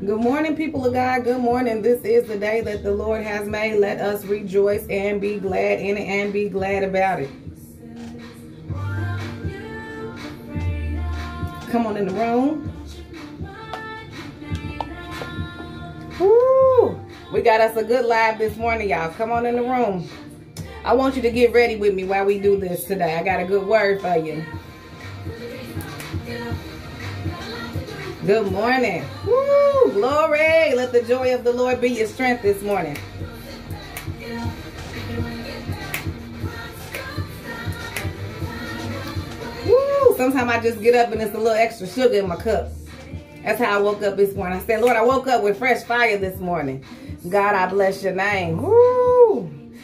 Good morning, people of God. Good morning. This is the day that the Lord has made. Let us rejoice and be glad in it and be glad about it. Come on in the room. Woo! We got us a good live this morning, y'all. Come on in the room. I want you to get ready with me while we do this today. I got a good word for you. Good morning. Woo! Glory. Let the joy of the Lord be your strength this morning. Woo! Sometimes I just get up and it's a little extra sugar in my cup. That's how I woke up this morning. I said, Lord, I woke up with fresh fire this morning. God, I bless your name. Woo!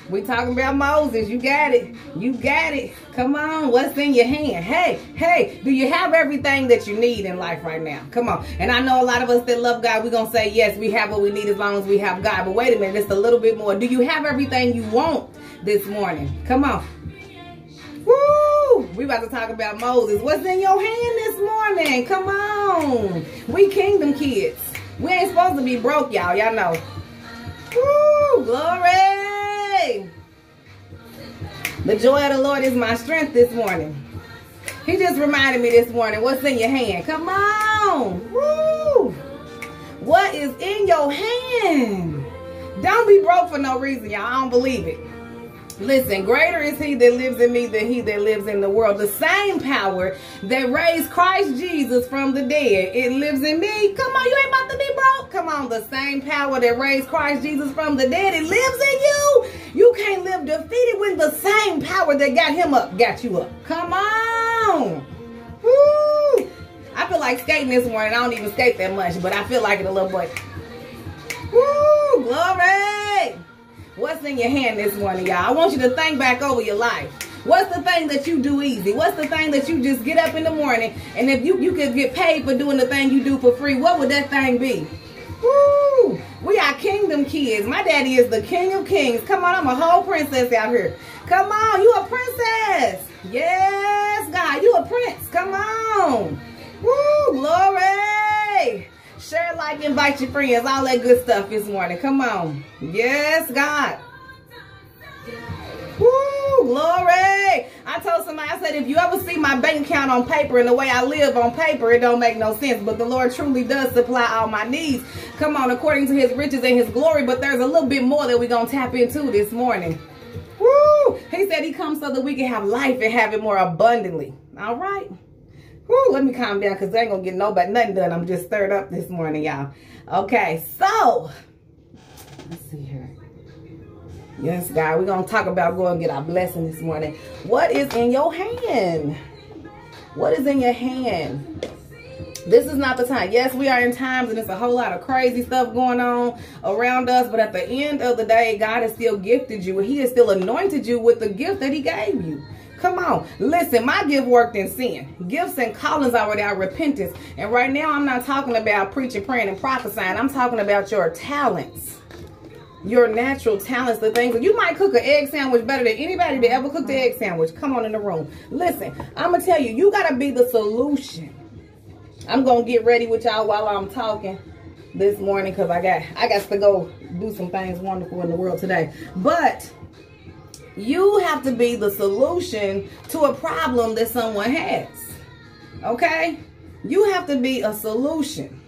We talking about Moses. You got it. You got it. Come on. What's in your hand? Hey, hey, do you have everything that you need in life right now? Come on. And I know a lot of us that love God, we're going to say, yes, we have what we need as long as we have God. But wait a minute, it's a little bit more. Do you have everything you want this morning? Come on. Woo! We about to talk about Moses. What's in your hand this morning? Come on. We kingdom kids. We ain't supposed to be broke, y'all. Y'all know. Woo! Glory! The joy of the Lord is my strength this morning. He just reminded me this morning, what's in your hand? Come on. Woo. What is in your hand? Don't be broke for no reason, y'all. I don't believe it. Listen, greater is he that lives in me than he that lives in the world. The same power that raised Christ Jesus from the dead, it lives in me. Come on, you ain't about to be broke. Come on, the same power that raised Christ Jesus from the dead, it lives in you. You can't live defeated when the same power that got him up got you up. Come on. Woo. I feel like skating this morning. I don't even skate that much, but I feel like it a little bit. Woo, glory. What's in your hand this morning, y'all? I want you to think back over your life. What's the thing that you do easy? What's the thing that you just get up in the morning and if you, you could get paid for doing the thing you do for free, what would that thing be? Woo! We are kingdom kids. My daddy is the king of kings. Come on, I'm a whole princess out here. Come on, you a princess. Yes, God, you a prince. Come on. Woo, glory. Share, like, invite your friends. All that good stuff this morning. Come on. Yes, God. Woo, glory. I told somebody, I said, if you ever see my bank account on paper and the way I live on paper, it don't make no sense. But the Lord truly does supply all my needs. Come on, according to his riches and his glory. But there's a little bit more that we're going to tap into this morning. Woo! He said he comes so that we can have life and have it more abundantly. All right. Woo, let me calm down because I ain't going to get nobody nothing done. I'm just stirred up this morning, y'all. Okay, so let's see here. Yes, God, we're going to talk about going and get our blessing this morning. What is in your hand? What is in your hand? This is not the time. Yes, we are in times and it's a whole lot of crazy stuff going on around us. But at the end of the day, God has still gifted you. He has still anointed you with the gift that he gave you. Come on. Listen, my gift worked in sin. Gifts and callings already are repentance. And right now, I'm not talking about preaching, praying, and prophesying. I'm talking about your talents your natural talents, the things you might cook an egg sandwich better than anybody that ever cooked an egg sandwich. Come on in the room. Listen, I'm gonna tell you, you gotta be the solution. I'm gonna get ready with y'all while I'm talking this morning because I got I got to go do some things wonderful in the world today. But you have to be the solution to a problem that someone has. Okay? You have to be a solution.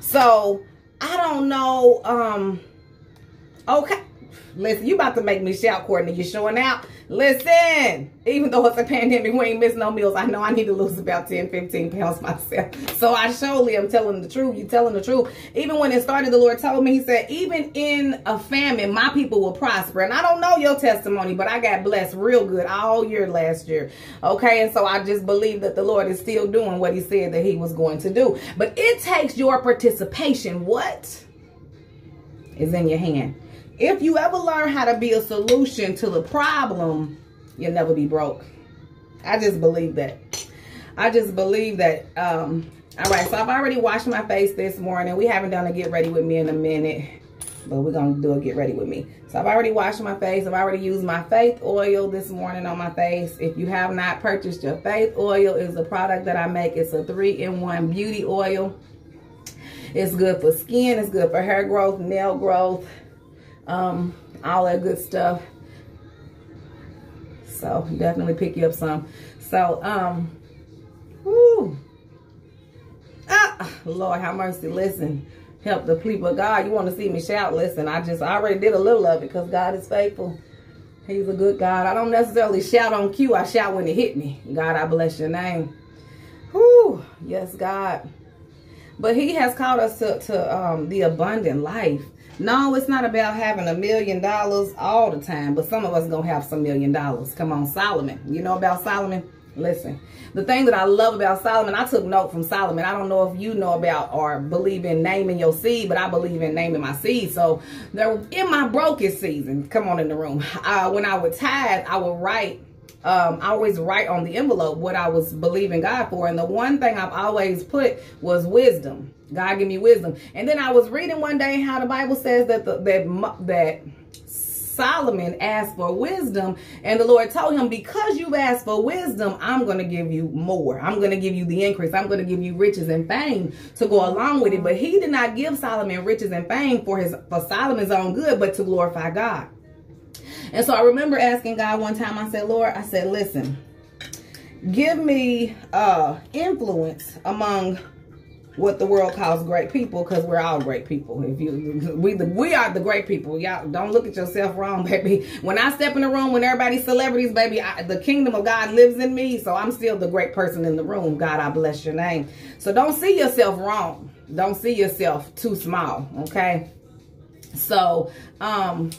So I don't know um Okay. Listen, you about to make me shout, Courtney. You showing out? Listen, even though it's a pandemic, we ain't missing no meals. I know I need to lose about 10, 15 pounds myself. So I surely am telling the truth. You telling the truth. Even when it started, the Lord told me, he said, even in a famine, my people will prosper. And I don't know your testimony, but I got blessed real good all year last year. Okay. And so I just believe that the Lord is still doing what he said that he was going to do. But it takes your participation. What is in your hand? If you ever learn how to be a solution to the problem, you'll never be broke. I just believe that. I just believe that. Um, all right, so I've already washed my face this morning. We haven't done a get ready with me in a minute, but we're going to do a get ready with me. So I've already washed my face. I've already used my Faith oil this morning on my face. If you have not purchased your Faith oil, is a product that I make. It's a three-in-one beauty oil. It's good for skin. It's good for hair growth, nail growth, um, all that good stuff. So definitely pick you up some. So, um, whoo. Ah, Lord, have mercy. Listen, help the people God. You want to see me shout? Listen, I just I already did a little of it because God is faithful. He's a good God. I don't necessarily shout on cue. I shout when it hit me. God, I bless your name. Whoo, yes, God. But he has called us to, to um, the abundant life. No, it's not about having a million dollars all the time, but some of us going to have some million dollars. Come on, Solomon. You know about Solomon? Listen, the thing that I love about Solomon, I took note from Solomon. I don't know if you know about or believe in naming your seed, but I believe in naming my seed. So there, in my brokest season, come on in the room. Uh, when I would tithe, I would write um, I always write on the envelope what I was believing God for. And the one thing I've always put was wisdom. God give me wisdom. And then I was reading one day how the Bible says that the, that that Solomon asked for wisdom and the Lord told him because you've asked for wisdom I'm going to give you more I'm going to give you the increase I'm going to give you riches and fame to go along with it but he did not give Solomon riches and fame for his for Solomon's own good but to glorify God and so I remember asking God one time, I said, Lord, I said, listen, give me uh, influence among what the world calls great people because we're all great people. If you we the, we are the great people. Y'all don't look at yourself wrong baby. When i step in the room when everybody's celebrities baby I, the kingdom of god lives in me so i'm still the great person in the room. God i bless your name. So don't see yourself wrong. Don't see yourself too small okay? So um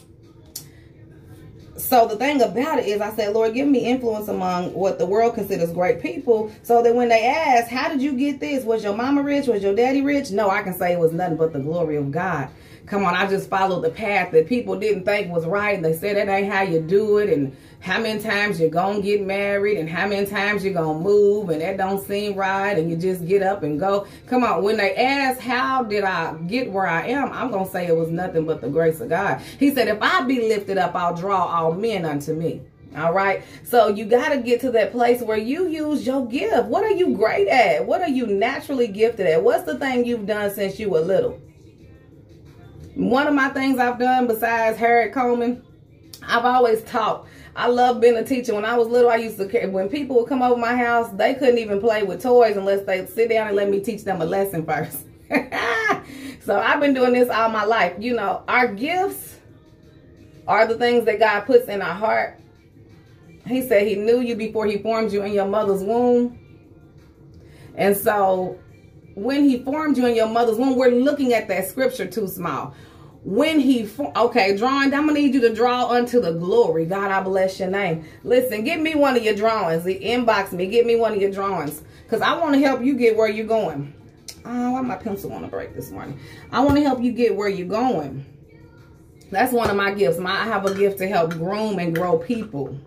so the thing about it is I said, Lord, give me influence among what the world considers great people so that when they ask, how did you get this? Was your mama rich? Was your daddy rich? No, I can say it was nothing but the glory of God. Come on, I just followed the path that people didn't think was right. And They said that ain't how you do it and how many times you're to get married and how many times you're to move and that don't seem right and you just get up and go. Come on, when they ask how did I get where I am, I'm to say it was nothing but the grace of God. He said, if I be lifted up, I'll draw all men unto me. All right. So you got to get to that place where you use your gift. What are you great at? What are you naturally gifted at? What's the thing you've done since you were little? One of my things I've done besides Harriet Coleman, I've always taught. I love being a teacher. When I was little, I used to, when people would come over my house, they couldn't even play with toys unless they sit down and let me teach them a lesson first. so I've been doing this all my life. You know, our gifts are the things that God puts in our heart. He said he knew you before he formed you in your mother's womb. And so when he formed you in your mother's womb, we're looking at that scripture too small when he okay drawing i'm gonna need you to draw unto the glory. God i bless your name. Listen give me one of your drawings. The inbox me. Give me one of your drawings. Because i want to help you get where you're going. Oh why my pencil want to break this morning? I want to help you get where you're going. That's one of my gifts. My, i have a gift to help groom and grow people.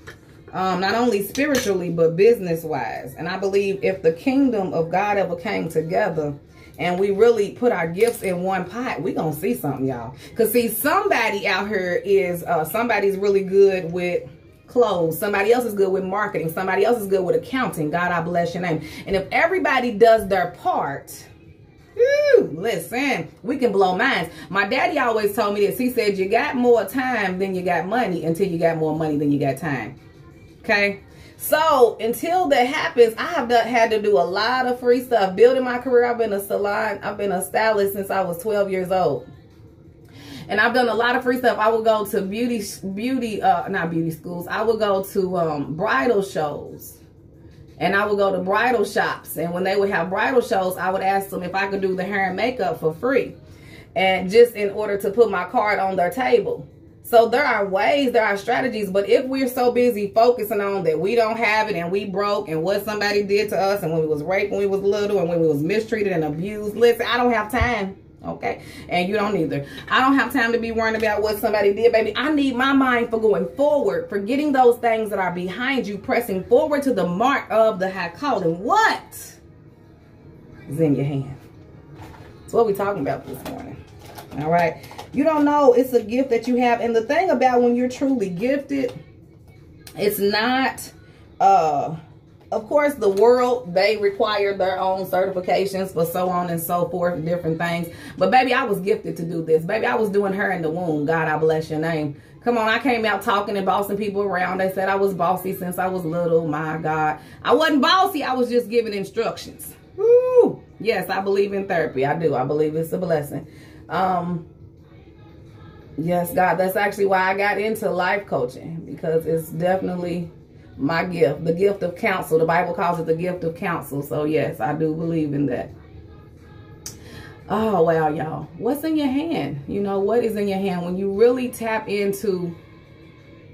Um, not only spiritually but business wise and i believe if the kingdom of god ever came together and we really put our gifts in one pot, we gonna see something, y'all. Cause see, somebody out here is uh, somebody's really good with clothes. Somebody else is good with marketing. Somebody else is good with accounting. God, I bless your name. And if everybody does their part, Whew, listen, we can blow minds. My daddy always told me this. He said, you got more time than you got money until you got more money than you got time. Okay? So until that happens, I have done, had to do a lot of free stuff. Building my career, I've been a salon, I've been a stylist since I was 12 years old. And I've done a lot of free stuff. I would go to beauty, beauty, uh, not beauty schools. I would go to um, bridal shows. And I would go to bridal shops. And when they would have bridal shows, I would ask them if I could do the hair and makeup for free. And just in order to put my card on their table. So there are ways, there are strategies, but if we're so busy focusing on that we don't have it and we broke and what somebody did to us and when we was raped when we was little and when we was mistreated and abused, listen, I don't have time. Okay. And you don't either. I don't have time to be worrying about what somebody did, baby. I need my mind for going forward, for getting those things that are behind you, pressing forward to the mark of the high calling. What is in your hand? That's what we're talking about this morning. All right. You don't know it's a gift that you have. And the thing about when you're truly gifted, it's not uh of course, the world, they require their own certifications for so on and so forth, different things. But baby, I was gifted to do this. Baby, I was doing her in the womb. God, I bless your name. Come on, I came out talking and bossing people around. They said I was bossy since I was little. My God. I wasn't bossy. I was just giving instructions. Woo! Yes, I believe in therapy. I do. I believe it's a blessing. Um, yes, God, that's actually why I got into life coaching because it's definitely my gift, the gift of counsel. The Bible calls it the gift of counsel. So yes, I do believe in that. Oh, wow, y'all. What's in your hand? You know, what is in your hand? When you really tap into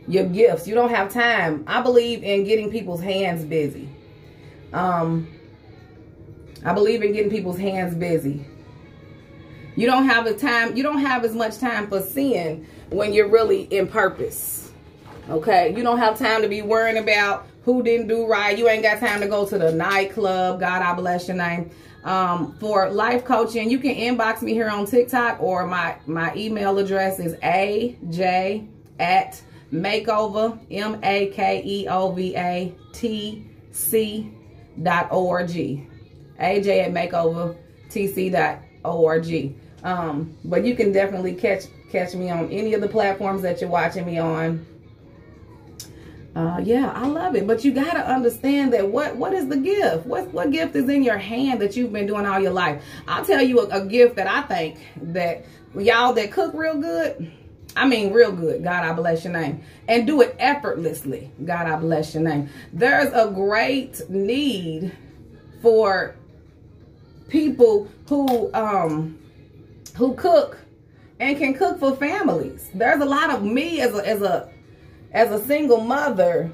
your gifts, you don't have time. I believe in getting people's hands busy. Um, I believe in getting people's hands busy. You don't have a time, you don't have as much time for sin when you're really in purpose. Okay? You don't have time to be worrying about who didn't do right. You ain't got time to go to the nightclub. God, I bless your name. Um, for life coaching, you can inbox me here on TikTok or my, my email address is aj at makeova, M-A-K-E-O-V-A-T-C dot O-R-G. AJ at makeovatc.org. Um, but you can definitely catch catch me on any of the platforms that you're watching me on. Uh, yeah, I love it. But you got to understand that what what is the gift? What what gift is in your hand that you've been doing all your life? I'll tell you a, a gift that I think that y'all that cook real good, I mean real good. God, I bless your name. And do it effortlessly. God, I bless your name. There's a great need for people who um who cook and can cook for families. There's a lot of me as a as a as a single mother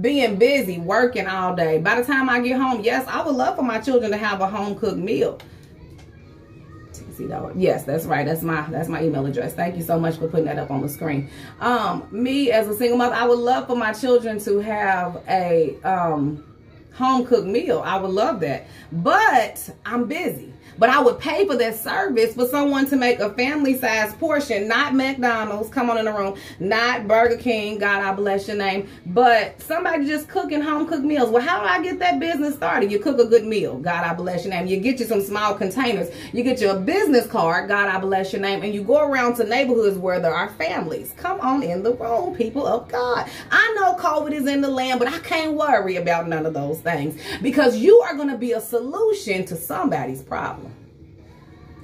being busy working all day. By the time I get home, yes, I would love for my children to have a home cooked meal. Yes, that's right. That's my that's my email address. Thank you so much for putting that up on the screen. Um, me as a single mother, I would love for my children to have a um home cooked meal. I would love that. But I'm busy. But I would pay for that service for someone to make a family size portion, not McDonald's, come on in the room, not Burger King, God, I bless your name, but somebody just cooking home cooked meals. Well, how do I get that business started? You cook a good meal, God, I bless your name. You get you some small containers. You get you a business card, God, I bless your name, and you go around to neighborhoods where there are families. Come on in the room, people of God. I know COVID is in the land, but I can't worry about none of those things because you are going to be a solution to somebody's problem.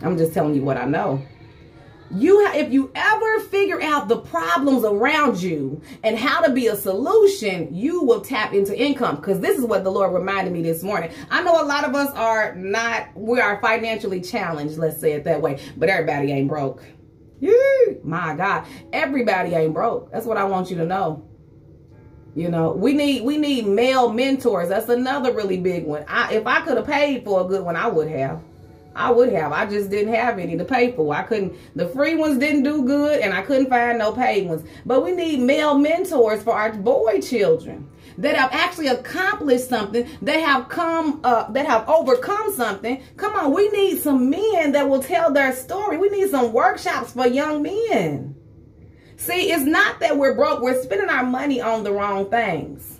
I'm just telling you what I know. You, if you ever figure out the problems around you and how to be a solution, you will tap into income. Because this is what the Lord reminded me this morning. I know a lot of us are not, we are financially challenged. Let's say it that way. But everybody ain't broke. Yee, my God, everybody ain't broke. That's what I want you to know. You know, we need we need male mentors. That's another really big one. I if I could have paid for a good one, I would have. I would have. I just didn't have any to pay for. I couldn't, the free ones didn't do good and I couldn't find no paid ones. But we need male mentors for our boy children that have actually accomplished something, that have come up, that have overcome something. Come on, we need some men that will tell their story. We need some workshops for young men. See, it's not that we're broke. We're spending our money on the wrong things.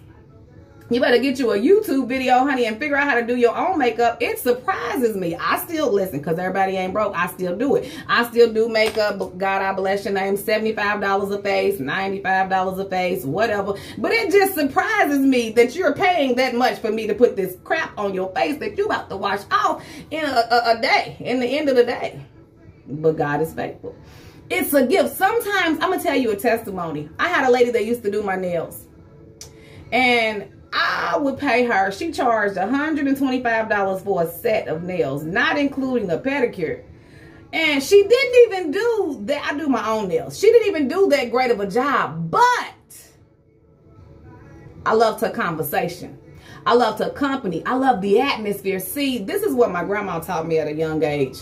You better get you a YouTube video, honey, and figure out how to do your own makeup. It surprises me. I still listen because everybody ain't broke. I still do it. I still do makeup. God, I bless your name. $75 a face, $95 a face, whatever. But it just surprises me that you're paying that much for me to put this crap on your face that you about to wash off in a, a, a day, in the end of the day. But God is faithful. It's a gift. Sometimes, I'm going to tell you a testimony. I had a lady that used to do my nails. And I would pay her. She charged $125 for a set of nails, not including a pedicure. And she didn't even do that. I do my own nails. She didn't even do that great of a job. But I loved her conversation. I loved her company. I loved the atmosphere. See, this is what my grandma taught me at a young age.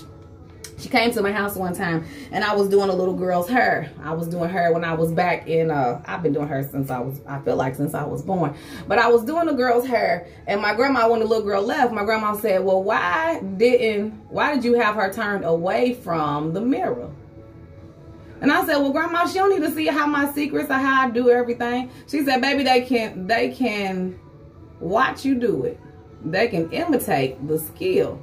She came to my house one time and I was doing a little girl's hair. I was doing her when I was back in, uh, I've been doing her since I was, I feel like since I was born. But I was doing a girl's hair and my grandma, when the little girl left, my grandma said, well, why didn't, why did you have her turned away from the mirror? And I said, well, grandma, she don't need to see how my secrets are, how I do everything. She said, baby, they can, they can watch you do it. They can imitate the skill.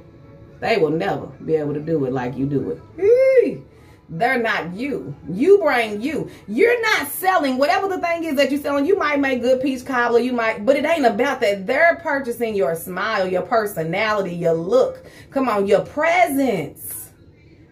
They will never be able to do it like you do it. They're not you. You bring you. You're not selling whatever the thing is that you're selling. You might make good peach cobbler. You might, but it ain't about that. They're purchasing your smile, your personality, your look. Come on, your presence.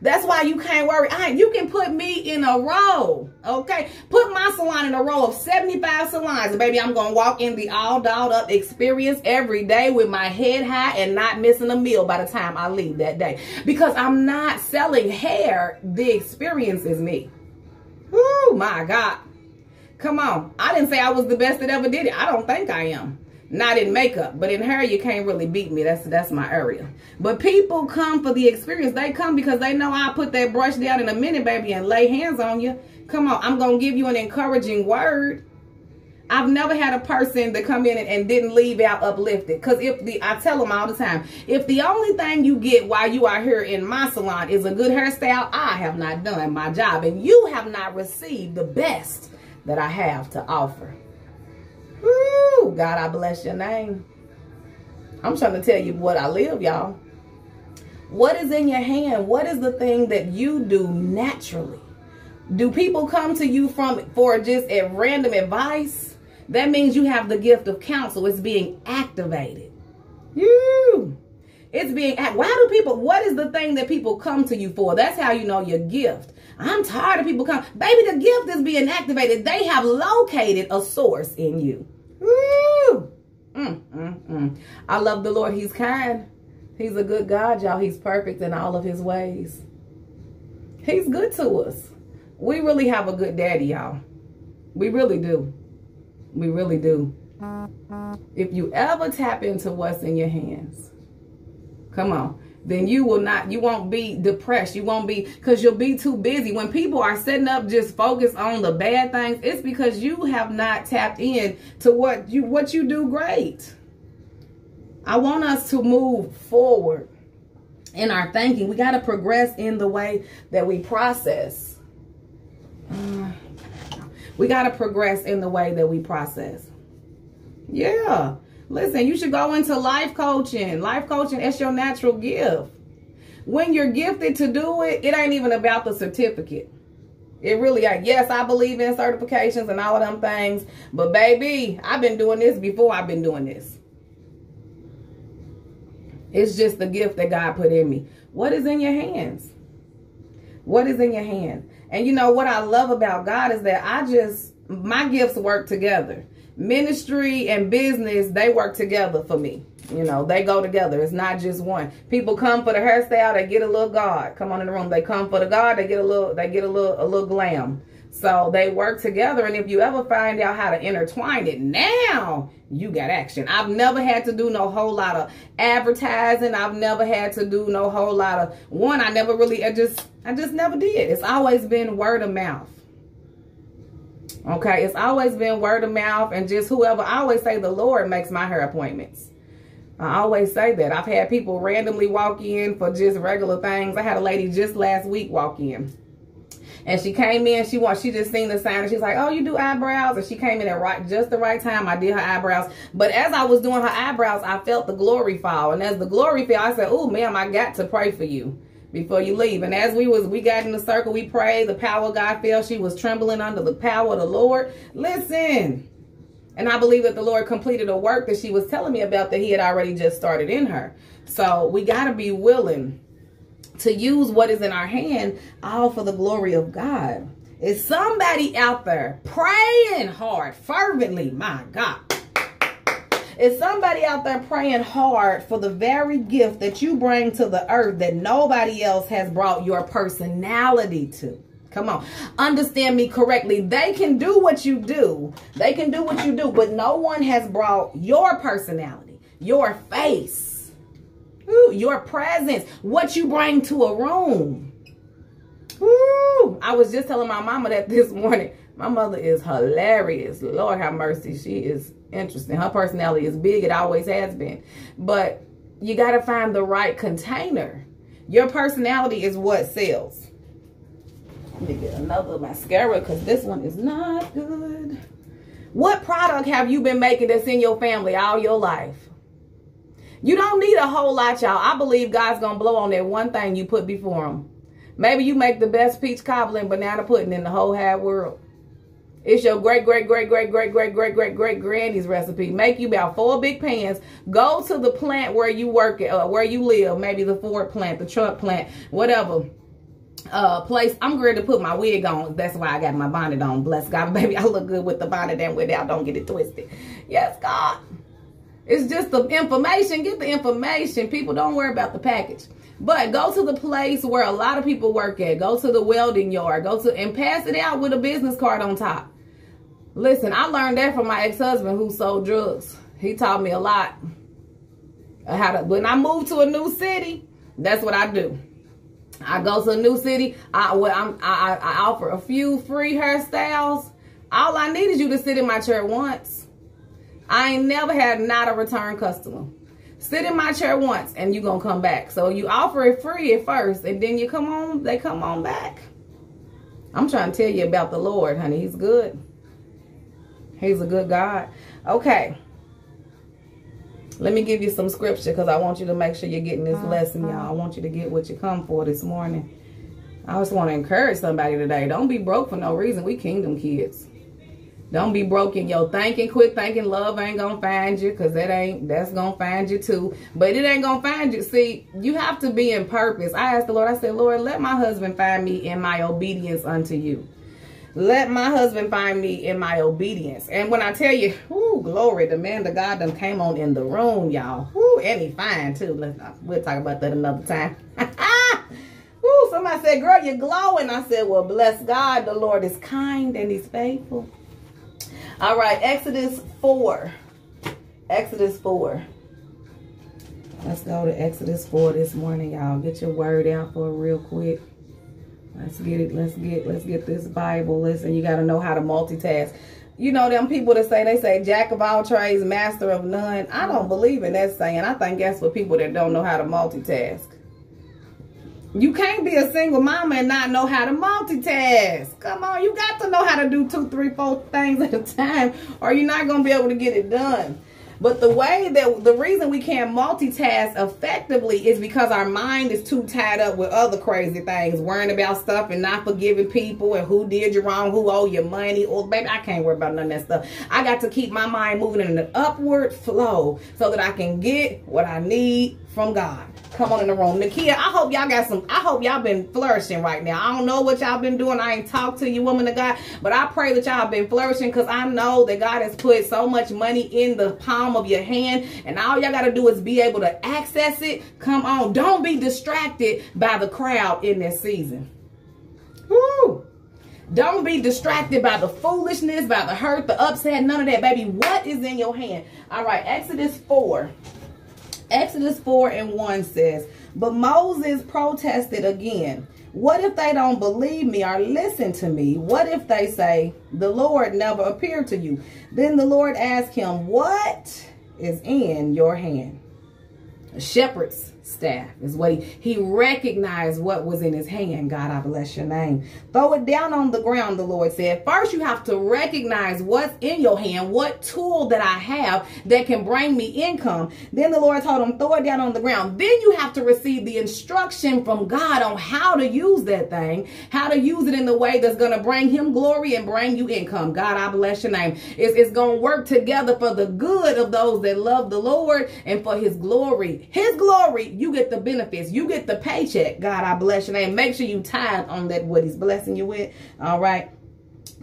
That's why you can't worry. I, you can put me in a row, okay? Put my salon in a row of 75 salons. Baby, I'm going to walk in the all dolled up experience every day with my head high and not missing a meal by the time I leave that day. Because I'm not selling hair. The experience is me. Oh my God. Come on. I didn't say I was the best that ever did it. I don't think I am. Not in makeup, but in hair, you can't really beat me. That's that's my area. But people come for the experience. They come because they know I'll put that brush down in a minute, baby, and lay hands on you. Come on, I'm to give you an encouraging word. I've never had a person that come in and, and didn't leave out uplifted. Because if the, I tell them all the time, if the only thing you get while you are here in my salon is a good hairstyle, I have not done my job. And you have not received the best that I have to offer. God, I bless your name. I'm trying to tell you what I live, y'all. What is in your hand? What is the thing that you do naturally? Do people come to you from for just a random advice? That means you have the gift of counsel. It's being activated. It's being why do people what is the thing that people come to you for? That's how you know your gift. I'm tired of people coming. Baby, the gift is being activated. They have located a source in you. Woo! Mm, mm, mm. I love the Lord. He's kind. He's a good God, y'all. He's perfect in all of his ways. He's good to us. We really have a good daddy, y'all. We really do. We really do. If you ever tap into what's in your hands, come on then you will not, you won't be depressed. You won't be, because you'll be too busy. When people are setting up just focus on the bad things, it's because you have not tapped in to what you, what you do great. I want us to move forward in our thinking. We got to progress in the way that we process. We got to progress in the way that we process. Yeah. Listen, you should go into life coaching. Life coaching, it's your natural gift. When you're gifted to do it, it ain't even about the certificate. It really, yes, I believe in certifications and all of them things. But baby, I've been doing this before I've been doing this. It's just the gift that God put in me. What is in your hands? What is in your hand? And you know what I love about God is that I just, my gifts work together ministry and business, they work together for me. You know, they go together. It's not just one. People come for the hairstyle, they get a little God. Come on in the room. They come for the God, they get a little, they get a little, a little glam. So they work together. And if you ever find out how to intertwine it, now you got action. I've never had to do no whole lot of advertising. I've never had to do no whole lot of one. I never really, I just, I just never did. It's always been word of mouth. Okay, it's always been word of mouth and just whoever. I always say the Lord makes my hair appointments. I always say that. I've had people randomly walk in for just regular things. I had a lady just last week walk in. And she came in, she want, she just seen the sign and she's like, oh, you do eyebrows? And she came in at right, just the right time. I did her eyebrows. But as I was doing her eyebrows, I felt the glory fall. And as the glory fell, I said, oh, ma'am, I got to pray for you before you leave. And as we was we got in the circle, we prayed, the power of God fell. She was trembling under the power of the Lord. Listen. And I believe that the Lord completed a work that she was telling me about that he had already just started in her. So we got to be willing to use what is in our hand all for the glory of God. Is somebody out there praying hard, fervently, my God, is somebody out there praying hard for the very gift that you bring to the earth that nobody else has brought your personality to? Come on. Understand me correctly. They can do what you do. They can do what you do, but no one has brought your personality, your face, your presence, what you bring to a room. Ooh, I was just telling my mama that this morning. My mother is hilarious. Lord have mercy. She is interesting. Her personality is big. It always has been. But you got to find the right container. Your personality is what sells. Let me get another mascara because this one is not good. What product have you been making that's in your family all your life? You don't need a whole lot, y'all. I believe God's going to blow on that one thing you put before him. Maybe you make the best peach cobbler and banana pudding in the whole half world. It's your great, great, great, great, great, great, great, great, great granny's recipe. Make you about four big pans. Go to the plant where you work, at, uh, where you live. Maybe the Ford plant, the truck plant, whatever uh place i'm ready to put my wig on that's why i got my bonnet on bless god baby i look good with the bonnet and without don't get it twisted yes god it's just the information. Get the information. People don't worry about the package. But go to the place where a lot of people work at. Go to the welding yard. Go to and pass it out with a business card on top. Listen i learned that from my ex-husband who sold drugs. He taught me a lot. How to when i move to a new city that's what i do. I go to a new city. I well, I, I offer a few free hairstyles. All I need is you to sit in my chair once. I ain't never had not a return customer. Sit in my chair once and you gonna come back. So you offer it free at first and then you come on, they come on back. I'm trying to tell you about the Lord, honey. He's good. He's a good God. Okay. Let me give you some scripture because I want you to make sure you're getting this uh-huh. lesson, y'all. I want you to get what you come for this morning. I just want to encourage somebody today. Don't be broke for no reason. We kingdom kids. Don't be broken. Yo, thinking. Quit thinking love ain't gonna find you because that ain't that's gonna find you too. But it ain't gonna find you. See, you have to be in purpose. I asked the Lord, I said, Lord, let my husband find me in my obedience unto you. Let my husband find me in my obedience. And when I tell you, whoo, glory, the man, the God done came on in the room, y'all. Whoo, and he fine too. Let's, not, we'll talk about that another time. whoo, somebody said, girl, you're glowing. I said, well, bless God. The Lord is kind and he's faithful. All right, Exodus 4. Exodus 4. Let's go to Exodus 4 this morning, y'all. Get your word out for real quick. Let's get it. Let's get let's get this Bible. Listen, you got to know how to multitask. You know them people that say they say jack of all trades, master of none. I don't believe in that saying. I think that's for people that don't know how to multitask. You can't be a single mama and not know how to multitask. Come on, you got to know how to do two, three, four things at a time, or you're not gonna be able to get it done. But the way that the reason we can't multitask effectively is because our mind is too tied up with other crazy things, worrying about stuff and not forgiving people and who did you wrong, who owe you money. Or baby, I can't worry about none of that stuff. I got to keep my mind moving in an upward flow so that I can get what I need from God. Come on in the room. Nakia, I hope y'all got some, I hope y'all been flourishing right now. I don't know what y'all been doing. I ain't talked to you, woman of God, but I pray that y'all been flourishing because I know that God has put so much money in the palm of your hand and all y'all got to do is be able to access it. Come on. Don't be distracted by the crowd in this season. Woo! Don't be distracted by the foolishness, by the hurt, the upset, none of that, baby. What is in your hand? All right, Exodus 4. Exodus 4 and 1 says, But Moses protested again. What if they don't believe me or listen to me? What if they say, The Lord never appeared to you? Then the Lord asked him, What is in your hand? Shepherd's staff. Is what he he recognized what was in his hand. God i bless your name. Throw it down on the ground the lord said. First you have to recognize what's in your hand what tool that i have that can bring me income. Then the lord told him throw it down on the ground. Then you have to receive the instruction from god on how to use that thing how to use it in the way that's going to bring him glory and bring you income. God i bless your name. It's, it's going to work together for the good of those that love the lord and for his glory. His glory you get the benefits. You get the paycheck. God, I bless your name. Make sure you tithe on that what he's blessing you with. All right.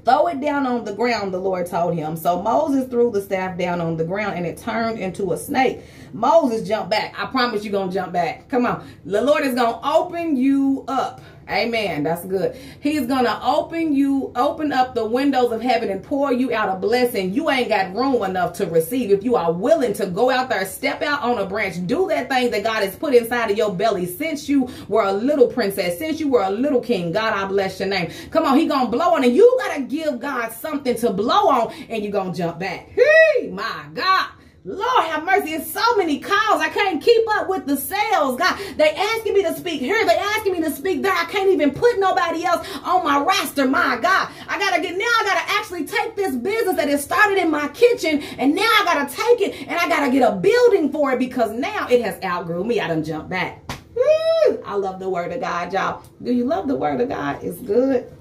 Throw it down on the ground, the Lord told him. So Moses threw the staff down on the ground and it turned into a snake. Moses jumped back. I promise you're going to jump back. Come on. The Lord is going to open you up Amen. That's good. He's going to open you, open up the windows of heaven and pour you out a blessing. You ain't got room enough to receive. If you are willing to go out there, step out on a branch, do that thing that God has put inside of your belly since you were a little princess, since you were a little king. God, I bless your name. Come on. He going to blow on and you got to give God something to blow on and you're going to jump back. Hey, my God. Lord have mercy. It's so many calls. I can't keep up with the sales. God, they asking me to speak here. They asking me to speak there. I can't even put nobody else on my roster. My God. I got to get, now I got to actually take this business that is started in my kitchen and now I got to take it and I got to get a building for it because now it has outgrew me. I done jump back. Woo! I love the word of God, y'all. Do you love the word of God? It's good.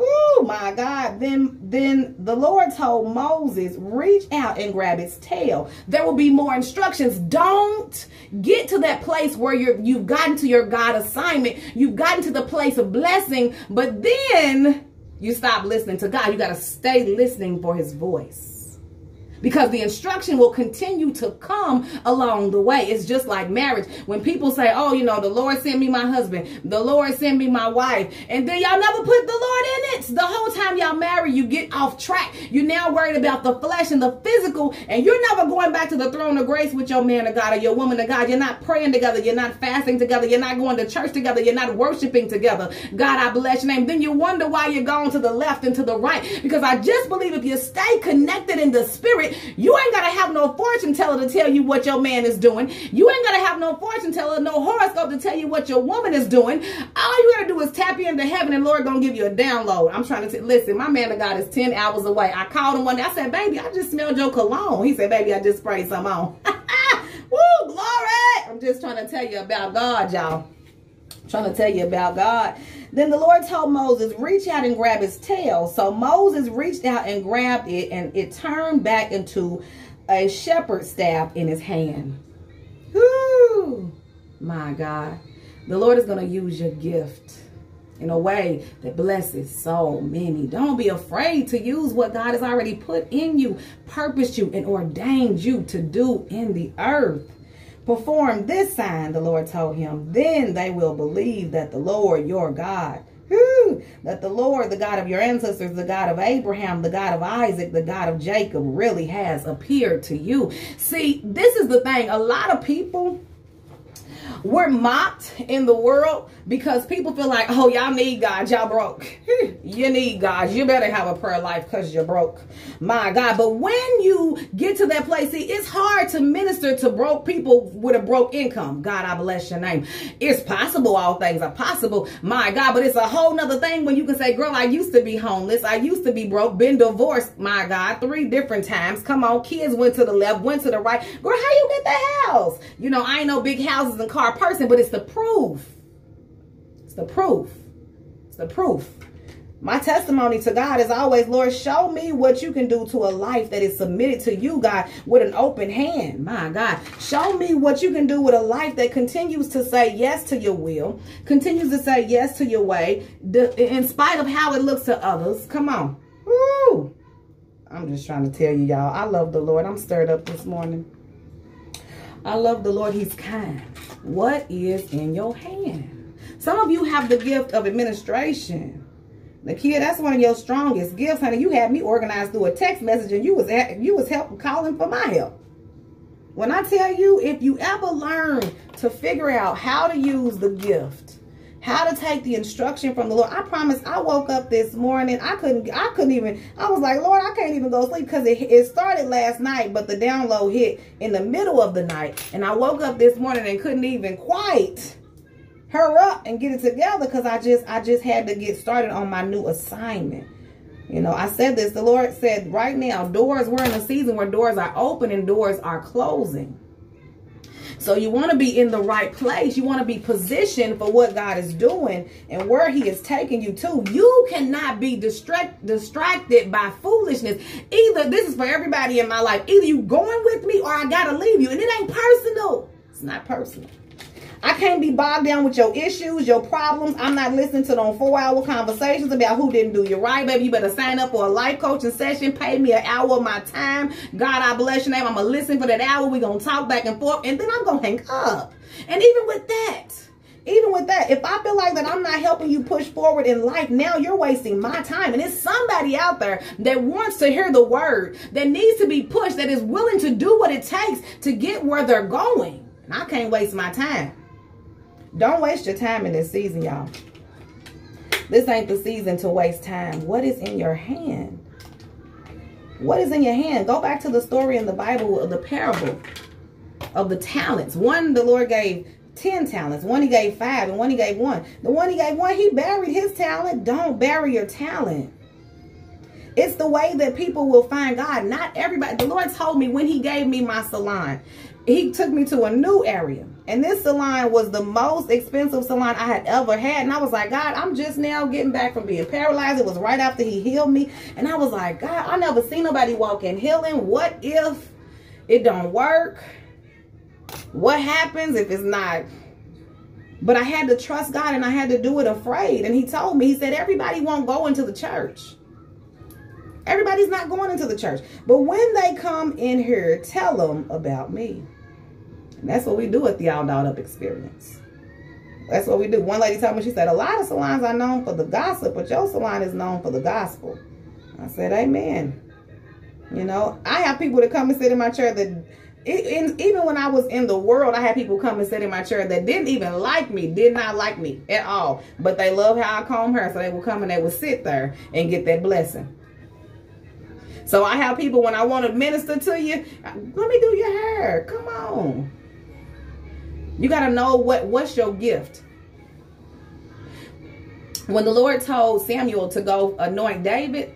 Oh my God. Then, then the Lord told Moses, reach out and grab its tail. There will be more instructions. Don't get to that place where you're, you've gotten to your God assignment. You've gotten to the place of blessing, but then you stop listening to God. You got to stay listening for his voice because the instruction will continue to come along the way. It's just like marriage. When people say, oh, you know, the Lord sent me my husband, the Lord sent me my wife, and then y'all never put the Lord in it. The whole time y'all marry, you get off track. You're now worried about the flesh and the physical, and you're never going back to the throne of grace with your man of God or your woman of God. You're not praying together. You're not fasting together. You're not going to church together. You're not worshiping together. God, I bless your name. Then you wonder why you're going to the left and to the right. Because I just believe if you stay connected in the spirit, you ain't got to have no fortune teller to tell you what your man is doing. You ain't got to have no fortune teller, no horoscope to tell you what your woman is doing. All you got to do is tap into heaven and Lord going to give you a download. I'm trying to listen, my man of God is 10 hours away. I called him one day. I said, baby, I just smelled your cologne. He said, baby, I just sprayed some on. Woo, glory. I'm just trying to tell you about God, y'all. Trying to tell you about God. Then the Lord told Moses, reach out and grab his tail. So Moses reached out and grabbed it and it turned back into a shepherd's staff in his hand. Whoo! My God. The Lord is going to use your gift in a way that blesses so many. Don't be afraid to use what God has already put in you, purposed you, and ordained you to do in the earth. Perform this sign, the Lord told him. Then they will believe that the Lord your God, whew, that the Lord, the God of your ancestors, the God of Abraham, the God of Isaac, the God of Jacob, really has appeared to you. See, this is the thing. A lot of people we're mocked in the world because people feel like, oh, y'all need God. Y'all broke. you need God. You better have a prayer life because you're broke. My God. But when you get to that place, see, it's hard to minister to broke people with a broke income. God, I bless your name. It's possible. All things are possible. My God. But it's a whole nother thing when you can say, girl, I used to be homeless. I used to be broke, been divorced. My God. Three different times. Come on. Kids went to the left, went to the right. Girl, how you get the house? You know, I ain't no big houses and car person, but it's the proof It's the proof. It's the proof. My testimony to God is always, Lord, show me what you can do to a life that is submitted to you, God, with an open hand. My God, show me what you can do with a life that continues to say yes to your will, continues to say yes to your way, in spite of how it looks to others. Come on. Woo. I'm just trying to tell you, y'all, I love the Lord. I'm stirred up this morning. I love the Lord. He's kind. What is in your hand? Some of you have the gift of administration. Nakia, that's one of your strongest gifts, honey. You had me organized through a text message and you was at, you was helping calling for my help. When I tell you, if you ever learn to figure out how to use the gift, how to take the instruction from the Lord. I promise I woke up this morning. I couldn't I couldn't even I was like, Lord, I can't even go sleep because it, it started last night, but the download hit in the middle of the night. And I woke up this morning and couldn't even quite hurry up and get it together because I just I just had to get started on my new assignment. You know, I said this. The Lord said right now, doors, we're in a season where doors are open and doors are closing. So you want to be in the right place. You want to be positioned for what God is doing and where he is taking you to. You cannot be distract, distracted by foolishness. Either, this is for everybody in my life, either you going with me or I got to leave you. And it ain't personal. It's not personal. I can't be bogged down with your issues, your problems. I'm not listening to those four-hour conversations about who didn't do you right, baby. You better sign up for a life coaching session. Pay me an hour of my time. God, I bless your name. I'm going to listen for that hour. We're going to talk back and forth, and then I'm going to hang up. And even with that, even with that, if I feel like that I'm not helping you push forward in life, now you're wasting my time. And it's somebody out there that wants to hear the word, that needs to be pushed, that is willing to do what it takes to get where they're going. And I can't waste my time. Don't waste your time in this season, y'all. This ain't the season to waste time. What is in your hand? What is in your hand? Go back to the story in the Bible of the parable of the talents. One the Lord gave 10 talents. One he gave five and one he gave one. The one he gave one, he buried his talent. Don't bury your talent. It's the way that people will find God. Not everybody. The Lord told me when he gave me my salon, he took me to a new area. And this salon was the most expensive salon I had ever had. And I was like, God, I'm just now getting back from being paralyzed. It was right after he healed me. And I was like, God, I never seen nobody walk in healing. What if it don't work? What happens if it's not? But I had to trust God and I had to do it afraid. And he told me, he said, everybody won't go into the church. Everybody's not going into the church. But when they come in here, tell them about me. And that's what we do at the All Dolled Up Experience. That's what we do. One lady told me, she said, a lot of salons are known for the gossip, but your salon is known for the gospel. I said, amen. You know, I have people that come and sit in my chair that even when I was in the world, I had people come and sit in my chair that didn't even like me, did not like me at all. But they love how I comb hair, so they would come and they would sit there and get that blessing. So I have people when I want to minister to you, let me do your hair. Come on. You got to know what what's your gift. When the Lord told Samuel to go anoint David,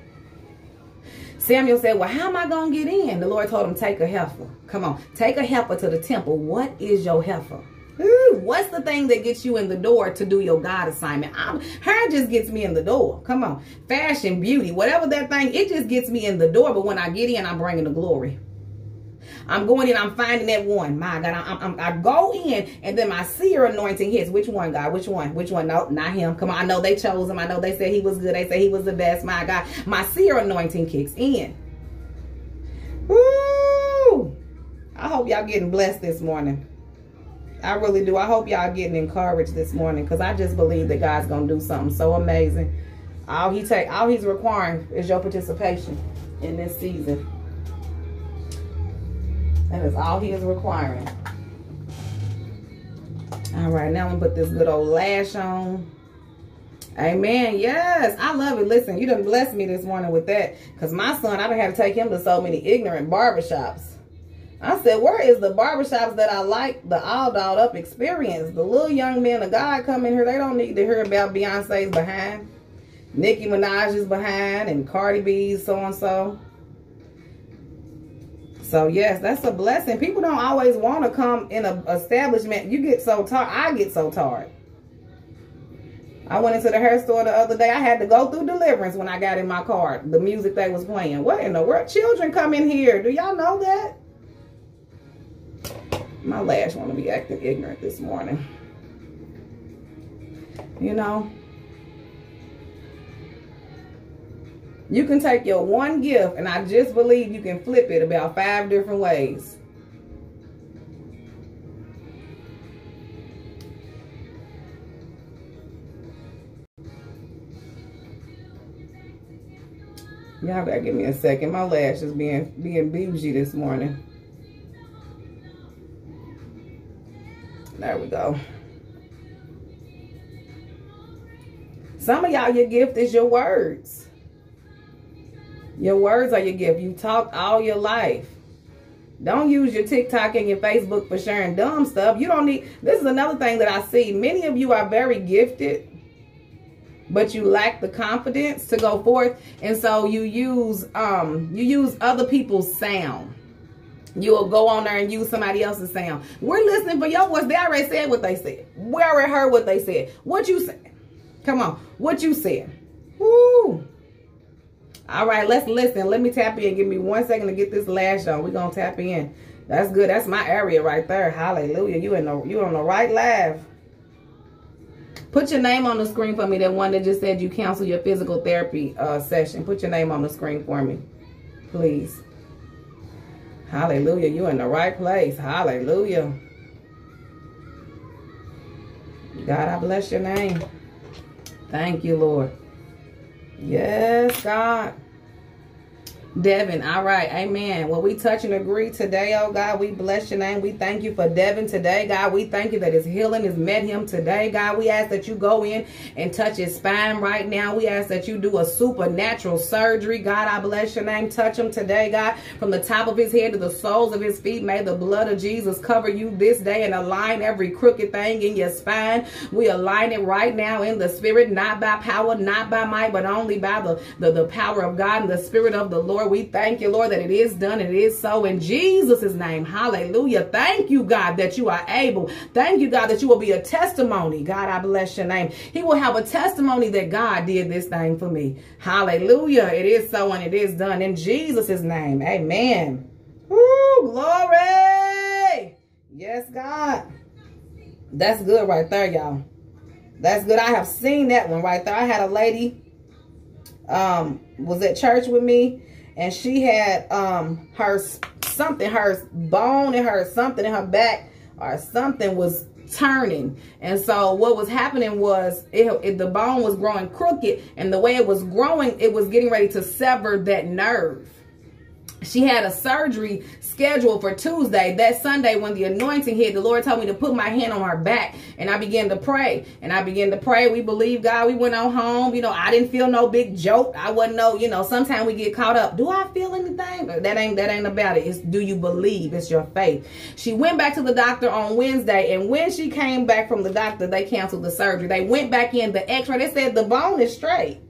Samuel said, well, how am I going to get in? The Lord told him, take a heifer. Come on, take a heifer to the temple. What is your heifer? Ooh, what's the thing that gets you in the door to do your God assignment? I'm, her just gets me in the door. Come on. Fashion, beauty, whatever that thing, it just gets me in the door. But when I get in, I'm bringing the glory. I'm going in, I'm finding that one. My God, I, I, I go in and then my seer anointing hits. Which one, God? Which one? Which one? No, not him. Come on. I know they chose him. I know they said he was good. They said he was the best. My God, my seer anointing kicks in. Woo! I hope y'all getting blessed this morning. I really do. I hope y'all getting encouraged this morning because I just believe that God's going to do something so amazing. All he take, all he's requiring is your participation in this season. That is all he is requiring. All right, now I'm gonna put this good old lash on. Amen. Yes, I love it. Listen, you done blessed me this morning with that. Because my son, I done had to take him to so many ignorant barbershops. I said, where is the barbershops that I like, the all dolled up experience? The little young men of God come in here, they don't need to hear about Beyonce's behind, Nicki Minaj's behind, and Cardi B's so-and-so. So yes, that's a blessing. People don't always want to come in a establishment. You get so tired. I get so tired. I went into the hair store the other day. I had to go through deliverance when I got in my car. The music they was playing. What in the world? Children come in here. Do y'all know that? My lash want to be acting ignorant this morning. You know? You can take your one gift, and I just believe you can flip it about five different ways. Y'all gotta give me a second. My lash is being being bougie this morning. There we go. Some of y'all, your gift is your words. Your words are your gift. You talk all your life. Don't use your TikTok and your Facebook for sharing dumb stuff. You don't need, this is another thing that I see. Many of you are very gifted, but you lack the confidence to go forth. And so you use, um, you use other people's sound. You'll go on there and use somebody else's sound. We're listening for your voice. They already said what they said. We already heard what they said. What you said. Come on. What you said. All right, let's listen. Let me tap in. Give me one second to get this lash on. We're going to tap in. That's good. That's my area right there. Hallelujah. You in the you on the right live. Put your name on the screen for me. That one that just said you cancel your physical therapy uh, session. Put your name on the screen for me. Please. Hallelujah. You in the right place. Hallelujah. God, I bless your name. Thank you, Lord. Yes, God. Devin, all right, amen. Well, we touch and agree today, oh God. We bless your name. We thank you for Devin today, God. We thank you that his healing has met him today, God. We ask that you go in and touch his spine right now. We ask that you do a supernatural surgery, God. I bless your name. Touch him today, God. From the top of his head to the soles of his feet, may the blood of Jesus cover you this day and align every crooked thing in your spine. We align it right now in the spirit, not by power, not by might, but only by the, the, the power of God and the spirit of the Lord. Lord. We thank you, Lord, that it is done. It is so in Jesus' name. Hallelujah. Thank you, God, that you are able. Thank you, God, that you will be a testimony. God, I bless your name. He will have a testimony that God did this thing for me. Hallelujah. It is so and it is done in Jesus' name. Amen. Woo, glory. Yes, God. That's good right there, y'all. That's good. I have seen that one right there. I had a lady um was at church with me and she had um her something, her bone in her something in her back or something was turning. And so what was happening was it, it, the bone was growing crooked and the way it was growing it was getting ready to sever that nerve she had a surgery scheduled for Tuesday. That Sunday when the anointing hit, the Lord told me to put my hand on her back and I began to pray. And I began to pray. We believe God. We went on home. You know, I didn't feel no big joke. I wasn't no, you know, sometimes we get caught up. Do I feel anything? That ain't that ain't about it. It's do you believe? It's your faith. She went back to the doctor on Wednesday and when she came back from the doctor, they canceled the surgery. They went back in the x-ray. They said the bone is straight.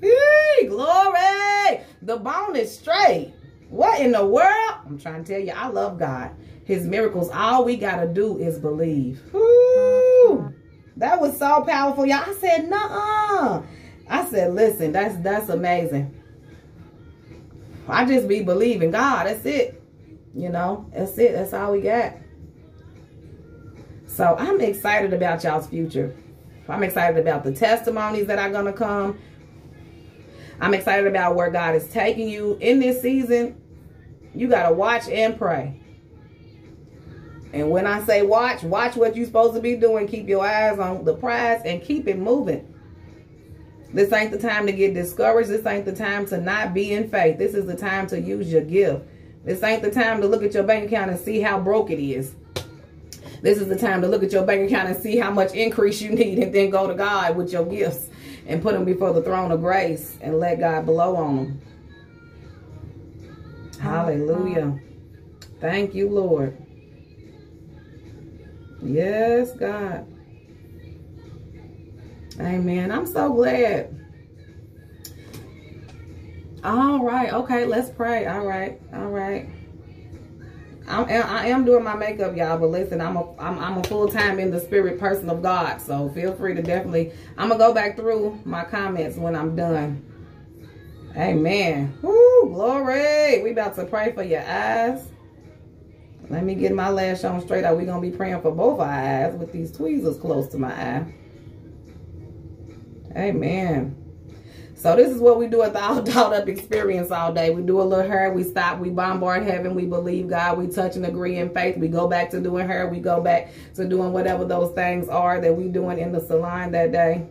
Hey, glory. The bone is straight. What in the world? I'm trying to tell you, I love God. His miracles, all we got to do is believe. Woo! That was so powerful, y'all. I said, nah. I said, listen, that's that's amazing. I just be believing God. That's it. You know, that's it. That's all we got. So I'm excited about y'all's future. I'm excited about the testimonies that are going to come. I'm excited about where God is taking you in this season. You got to watch and pray. And when I say watch, watch what you're supposed to be doing. Keep your eyes on the prize and keep it moving. This ain't the time to get discouraged. This ain't the time to not be in faith. This is the time to use your gift. This ain't the time to look at your bank account and see how broke it is. This is the time to look at your bank account and see how much increase you need and then go to God with your gifts and put them before the throne of grace and let God blow on them. Hallelujah. Thank you, Lord. Yes, God. Amen. I'm so glad. All right. Okay, let's pray. All right. All right. I'm, I am doing my makeup, y'all. But listen, I'm a I'm, I'm a full time in the spirit person of God. So feel free to definitely. I'm gonna go back through my comments when I'm done. Amen. Woo, glory. We about to pray for your eyes. Let me get my lash on straight out. We're going to be praying for both our eyes with these tweezers close to my eye. Amen. So this is what we do at the All Dolled Up Experience all day. We do a little hair. We stop. We bombard heaven. We believe God. We touch and agree in faith. We go back to doing hair. We go back to doing whatever those things are that we doing in the salon that day.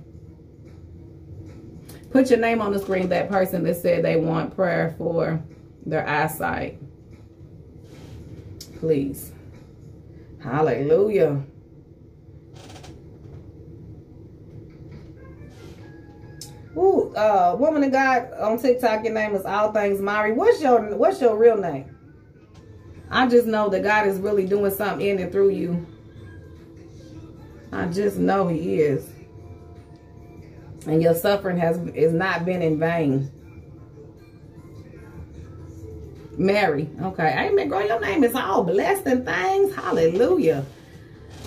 Put your name on the screen, that person that said they want prayer for their eyesight. Please. Hallelujah. Ooh, uh, woman of God on TikTok, your name is All Things Mari. What's your what's your real name? I just know that God is really doing something in and through you. I just know he is and your suffering has is not been in vain. Mary. Okay. Amen. Girl, your name is all blessed and things. Hallelujah.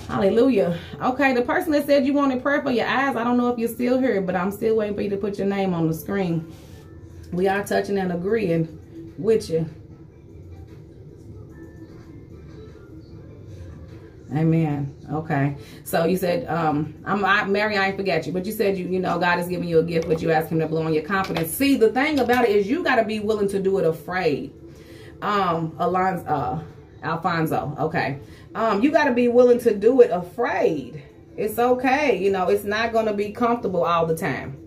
Hallelujah. Okay, the person that said you wanted prayer for your eyes, I don't know if you're still here, but I'm still waiting for you to put your name on the screen. We are touching and agreeing with you. Amen. Okay. So you said, um, I'm I, Mary, I ain't forget you, but you said you, you know, God is giving you a gift, but you ask him to blow on your confidence. See, the thing about it is you got to be willing to do it afraid. Um, Alonzo, uh, Alfonso. Okay. Um, you got to be willing to do it afraid. It's okay. You know, it's not going to be comfortable all the time.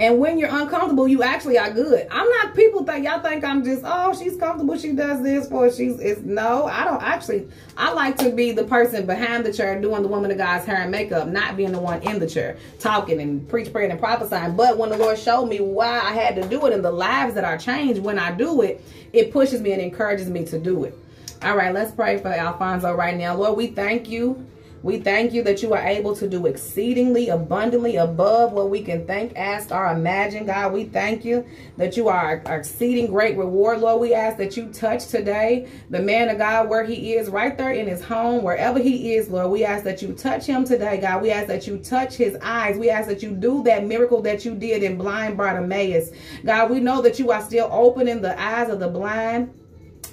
And when you're uncomfortable, you actually are good. I'm not, people think, y'all think I'm just, oh, she's comfortable. She does this for, she's, it's, no, I don't actually, I like to be the person behind the chair doing the woman of God's hair and makeup, not being the one in the chair talking and preach, praying and prophesying. But when the Lord showed me why I had to do it and the lives that are changed when I do it, it pushes me and encourages me to do it. All right, let's pray for Alfonso right now. Lord, we thank you we thank you that you are able to do exceedingly abundantly above what we can think, ask, or imagine. God, we thank you that you are our exceeding great reward. Lord, we ask that you touch today the man of God where he is, right there in his home, wherever he is, Lord. We ask that you touch him today, God. We ask that you touch his eyes. We ask that you do that miracle that you did in blind Bartimaeus. God, we know that you are still opening the eyes of the blind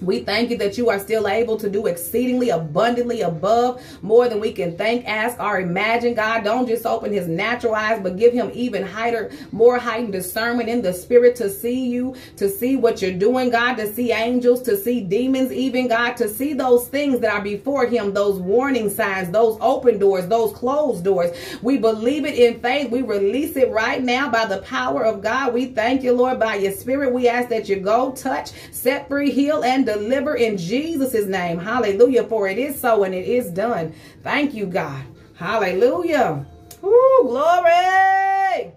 we thank you that you are still able to do exceedingly abundantly above more than we can think, ask, or imagine. God, don't just open his natural eyes, but give him even higher, more heightened discernment in the spirit to see you, to see what you're doing, God, to see angels, to see demons, even God, to see those things that are before him, those warning signs, those open doors, those closed doors. We believe it in faith. We release it right now by the power of God. We thank you, Lord, by your spirit. We ask that you go, touch, set free, heal, and deliver in Jesus' name. Hallelujah. For it is so and it is done. Thank you, God. Hallelujah. Woo, glory.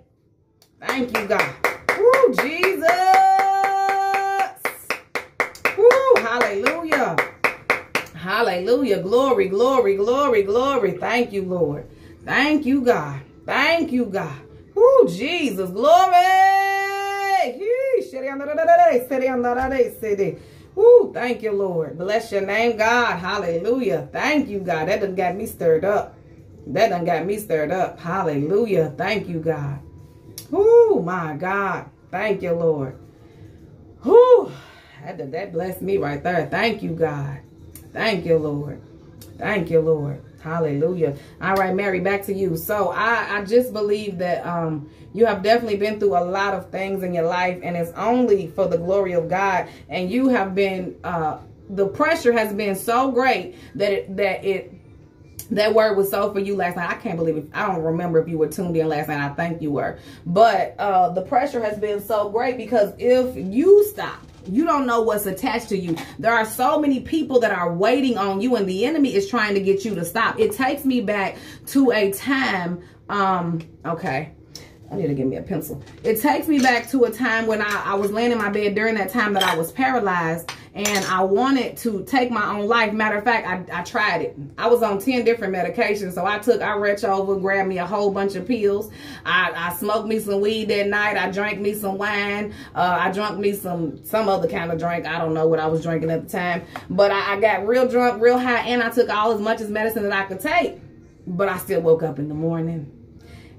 Thank you, God. Woo, Jesus. Woo, hallelujah. Hallelujah. Glory, glory, glory, glory. Thank you, Lord. Thank you, God. Thank you, God. Woo, Jesus. Glory. Woo, thank you, Lord. Bless your name, God. Hallelujah. Thank you, God. That done got me stirred up. That done got me stirred up. Hallelujah. Thank you, God. Woo, my God. Thank you, Lord. Whoo, that, that blessed me right there. Thank you, God. Thank you, Lord. Thank you, Lord. Hallelujah. All right, Mary, back to you. So I, I just believe that um, you have definitely been through a lot of things in your life and it's only for the glory of God. And you have been, uh, the pressure has been so great that it, that it, that word was so for you last night. I can't believe it. I don't remember if you were tuned in last night. I think you were. But uh, the pressure has been so great because if you stop, you don't know what's attached to you. There are so many people that are waiting on you and the enemy is trying to get you to stop. It takes me back to a time, um, okay, I need to give me a pencil. It takes me back to a time when I, I was laying in my bed during that time that I was paralyzed and I wanted to take my own life. Matter of fact, I, I tried it. I was on 10 different medications. So I took, I reached over, grabbed me a whole bunch of pills. I, I smoked me some weed that night. I drank me some wine. Uh, I drank me some, some other kind of drink. I don't know what I was drinking at the time. But I, I got real drunk, real high, and I took all as much as medicine that I could take. But I still woke up in the morning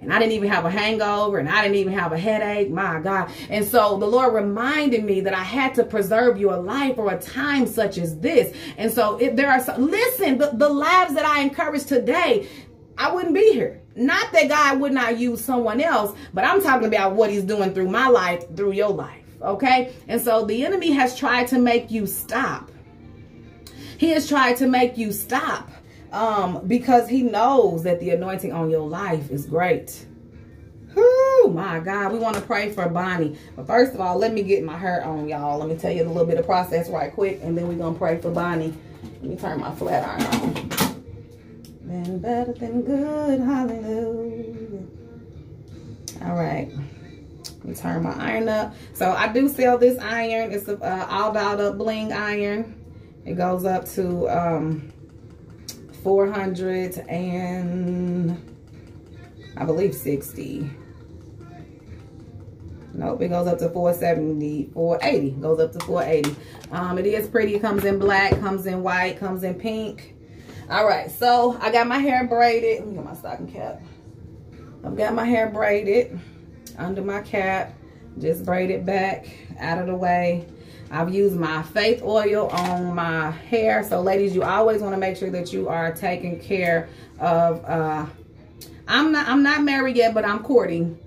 and I didn't even have a hangover and I didn't even have a headache. My God. And so the Lord reminded me that I had to preserve your life for a time such as this. And so if there are some, listen, the, the lives that I encourage today, I wouldn't be here. Not that God would not use someone else, but I'm talking about what he's doing through my life, through your life. Okay. And so the enemy has tried to make you stop. He has tried to make you stop um, because he knows that the anointing on your life is great. Oh my God, we want to pray for Bonnie. But first of all, let me get my hair on, y'all. Let me tell you a little bit of process right quick, and then we're going to pray for Bonnie. Let me turn my flat iron on. Been better than good, hallelujah. All right. Let me turn my iron up. So I do sell this iron. It's a uh, all dolled up bling iron. It goes up to um, 400 and I believe 60. Nope, it goes up to 470, 480. Goes up to 480. Um, it is pretty. It comes in black, comes in white, comes in pink. All right, so I got my hair braided. Let me get my stocking cap. I've got my hair braided under my cap. Just braid it back out of the way. I've used my faith oil on my hair. So ladies, you always want to make sure that you are taking care of, uh, I'm not, I'm not married yet, but I'm courting.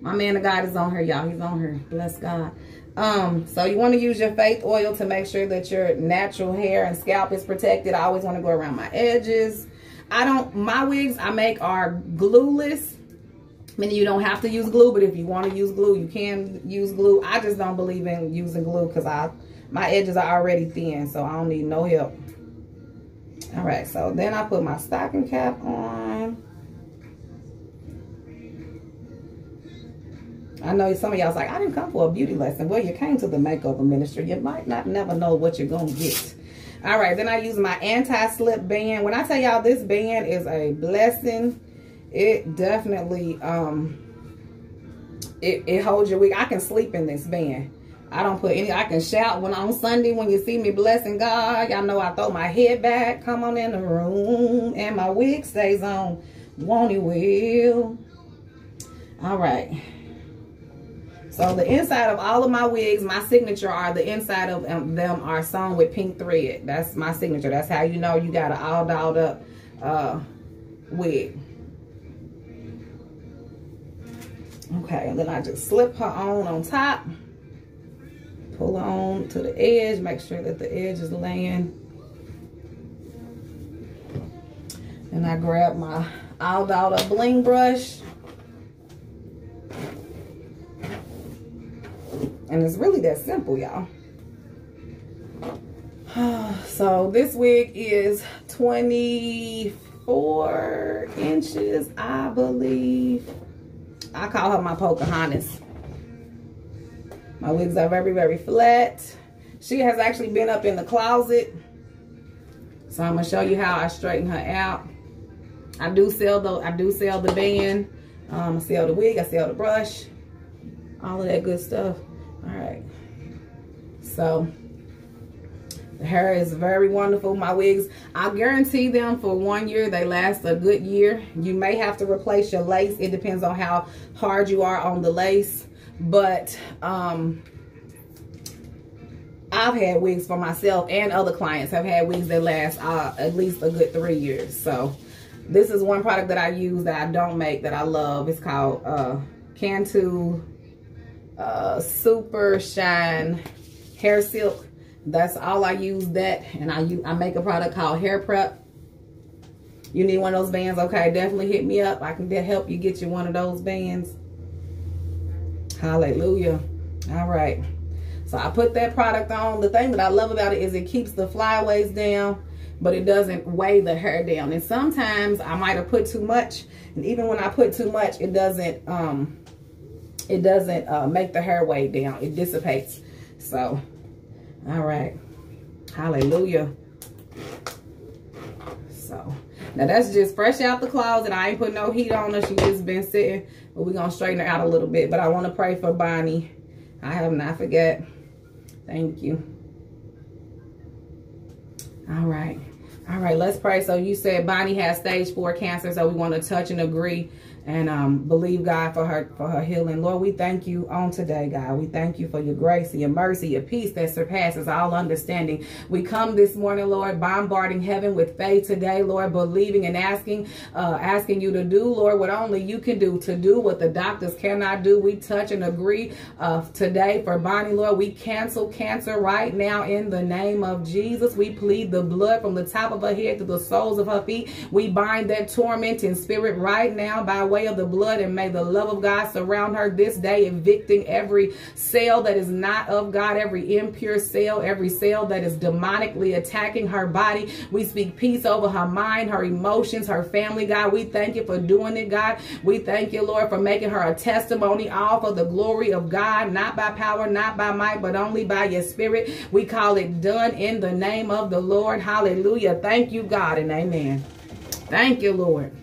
My man of God is on her, y'all. He's on her. Bless God. Um, so you want to use your faith oil to make sure that your natural hair and scalp is protected. I always want to go around my edges. I don't, my wigs I make are glueless meaning you don't have to use glue, but if you want to use glue, you can use glue. I just don't believe in using glue because I my edges are already thin, so I don't need no help. All right, so then I put my stocking cap on. I know some of y'all's like, I didn't come for a beauty lesson. Well, you came to the Makeova ministry. You might not never know what you're going to get. All right, then I use my anti-slip band. When I tell y'all this band is a blessing, it definitely, um, it, it holds your wig. I can sleep in this band. I don't put any, I can shout when on Sunday when you see me blessing God. Y'all know I throw my head back, come on in the room, and my wig stays on. Won't it will? All right. So the inside of all of my wigs, my signature are the inside of them are sewn with pink thread. That's my signature. That's how you know you got an all dolled up uh, wig. Okay, and then I just slip her on on top. Pull her on to the edge. Make sure that the edge is laying. And I grab my all dolled up bling brush. And it's really that simple, y'all. so this wig is 24 inches, I believe. I call her my Pocahontas. My wigs are very, very flat. She has actually been up in the closet. So I'm gonna show you how I straighten her out. I do sell the I do sell the band. Um, I sell the wig, I sell the brush, all of that good stuff. All right. So hair is very wonderful. My wigs, I guarantee them for one year. They last a good year. You may have to replace your lace. It depends on how hard you are on the lace. But um, I've had wigs for myself and other clients have had wigs that last uh, at least a good three years. So this is one product that I use that I don't make that I love. It's called uh, Cantu uh, Super Shine Hair Silk. That's all I use that. And I, use, I make a product called Hair Prep. You need one of those bands? Okay, definitely hit me up. I can help you get you one of those bands. Hallelujah. All right. So I put that product on. The thing that I love about it is it keeps the flyaways down, but it doesn't weigh the hair down. And sometimes I might have put too much. And even when I put too much, it doesn't um, it doesn't uh, make the hair weigh down. It dissipates. So, all right. Hallelujah. So, now that's just fresh out the closet. I ain't put no heat on her. She just been sitting. But we're going to straighten her out a little bit. But I want to pray for Bonnie. I have not forget. Thank you. All right. All right, let's pray. So you said Bonnie has stage four cancer. So we want to touch and agree and um, believe God for her for her healing. Lord, we thank you on today, God. We thank you for your grace, and your mercy, your peace that surpasses all understanding. We come this morning, Lord, bombarding heaven with faith today, Lord, believing and asking, uh, asking you to do, Lord, what only you can do, to do what the doctors cannot do. We touch and agree uh, today for Bonnie, Lord. We cancel cancer right now in the name of Jesus. We plead the blood from the top of her head to the soles of her feet. We bind that tormenting spirit right now by way of the blood and may the love of God surround her this day, evicting every cell that is not of God, every impure cell, every cell that is demonically attacking her body. We speak peace over her mind, her emotions, her family, God. We thank you for doing it, God. We thank you, Lord, for making her a testimony, all for the glory of God, not by power, not by might, but only by your spirit. We call it done in the name of the Lord. Hallelujah. Thank you, God, and amen. Thank you, Lord.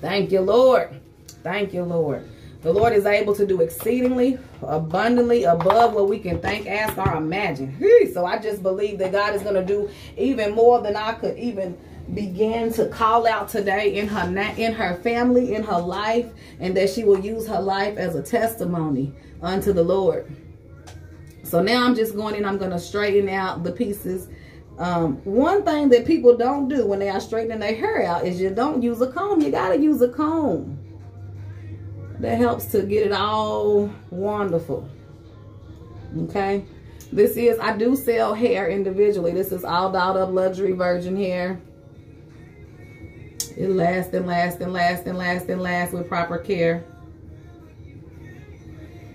Thank you, Lord. Thank you, Lord. The Lord is able to do exceedingly abundantly above what we can think, ask, or imagine. So I just believe that God is going to do even more than I could even begin to call out today in her in her family, in her life, and that she will use her life as a testimony unto the Lord. So now I'm just going in, I'm going to straighten out the pieces um, one thing that people don't do when they are straightening their hair out is you don't use a comb. You got to use a comb. That helps to get it all wonderful. Okay. This is, I do sell hair individually. This is all dolled up luxury virgin hair. It lasts and lasts and lasts and lasts and lasts with proper care.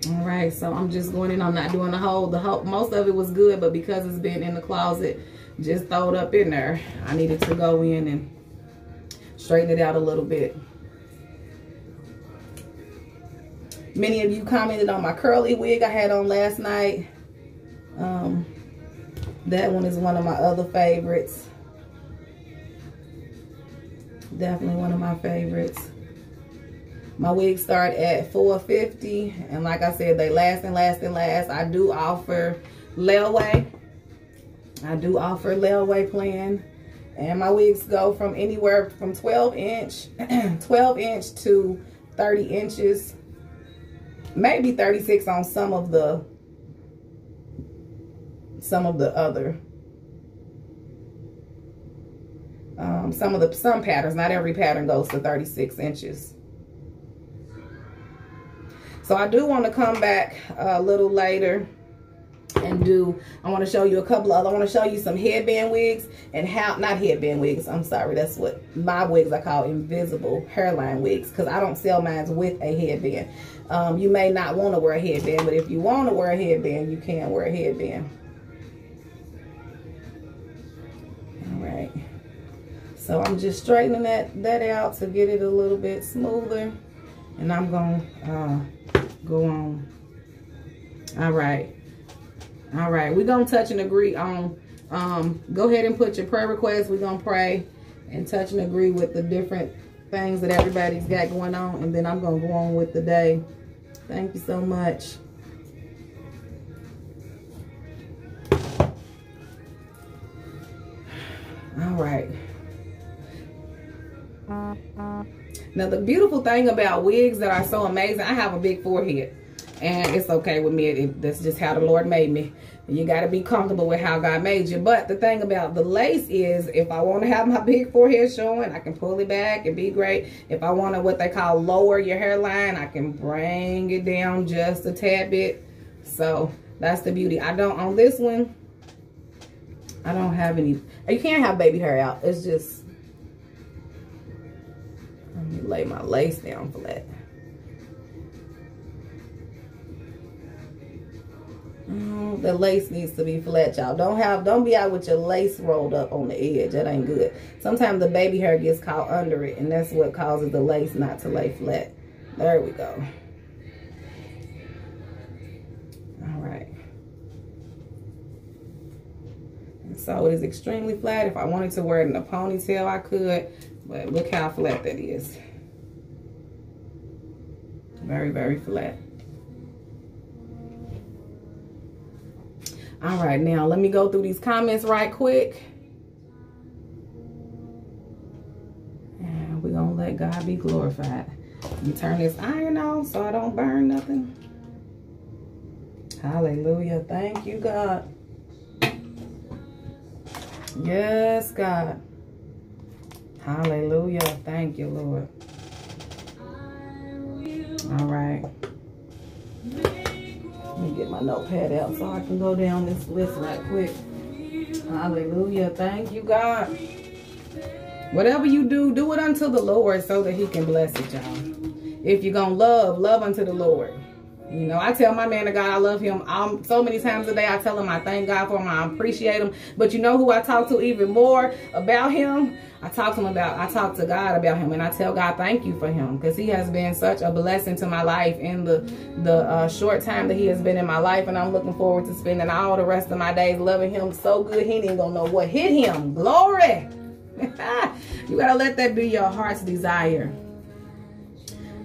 All right, so I'm just going in. I'm not doing the whole, the whole, most of it was good, but because it's been in the closet, just throw it up in there. I needed to go in and straighten it out a little bit. Many of you commented on my curly wig I had on last night. Um, that one is one of my other favorites. Definitely one of my favorites. My wigs start at 450 and like I said, they last and last and last. I do offer layaway. I do offer layaway plan. And my wigs go from anywhere from 12 inch, 12 inch to 30 inches. Maybe 36 on some of the some of the other um, some of the some patterns not every pattern goes to 36 inches so I do want to come back a little later and do, I want to show you a couple of, I want to show you some headband wigs and how, not headband wigs, I'm sorry, that's what my wigs I call invisible hairline wigs because I don't sell mine with a headband. Um, you may not want to wear a headband, but if you want to wear a headband, you can wear a headband. All right. So I'm just straightening that, that out to get it a little bit smoother. And I'm going to uh, go on. All right. All right. We're going to touch and agree on, um, go ahead and put your prayer requests. We're going to pray and touch and agree with the different things that everybody's got going on. And then I'm going to go on with the day. Thank you so much. All right. Now, the beautiful thing about wigs that are so amazing, I have a big forehead. And it's okay with me. It, that's just how the Lord made me. You got to be comfortable with how God made you. But the thing about the lace is, if I want to have my big forehead showing, I can pull it back and be great. If I want to, what they call lower your hairline, I can bring it down just a tad bit. So that's the beauty. I don't, on this one, I don't have any, you can't have baby hair out. It's just, let me lay my lace down flat. Mm, the lace needs to be flat, y'all. Don't have, don't be out with your lace rolled up on the edge. That ain't good. Sometimes the baby hair gets caught under it, and that's what causes the lace not to lay flat. There we go. All right. And so it is extremely flat. If I wanted to wear it in a ponytail, I could. But look how flat that is. Very, very flat. All right, now let me go through these comments right quick. And we're going to let God be glorified. Let me turn this iron on so I don't burn nothing. Hallelujah. Thank you, God. Yes, God. Hallelujah. Thank you, Lord. All right. Let me get my notepad out so I can go down this list right quick. Hallelujah. Thank you, God. Whatever you do, do it unto the Lord so that he can bless it, y'all. If you're going to love, love unto the Lord. You know, I tell my man of God I love him I'm, so many times a day. I tell him I thank God for him. I appreciate him. But you know who I talk to even more about him? I talk to him about, I talk to God about him. And I tell God thank you for him. Because he has been such a blessing to my life in the, the uh, short time that he has been in my life. And I'm looking forward to spending all the rest of my days loving him so good. He ain't going to know what hit him. Glory. you got to let that be your heart's desire.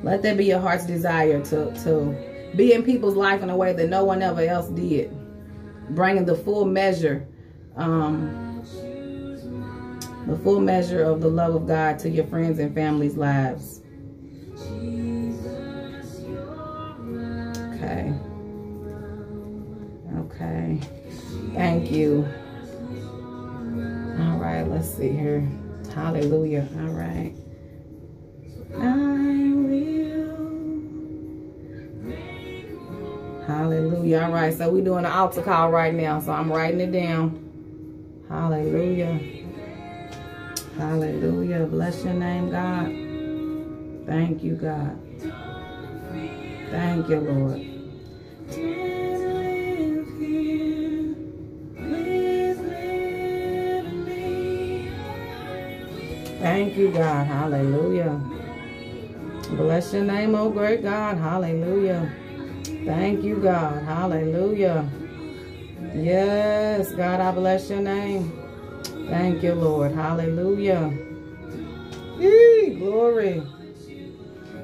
Let that be your heart's desire to, to be in people's life in a way that no one ever else did. Bringing the full measure, um, the full measure of the love of God to your friends and family's lives. Okay. Okay. Thank you. All right, let's see here. Hallelujah. All right. Hallelujah. All right, so we're doing an altar call right now. So I'm writing it down. Hallelujah. Hallelujah. Bless your name, God. Thank you, God. Thank you, Lord. Thank you, God. Hallelujah. Bless your name, oh great God. Hallelujah. Thank you, God. Hallelujah. Yes, God, I bless your name. Thank you, Lord. Hallelujah. Glory.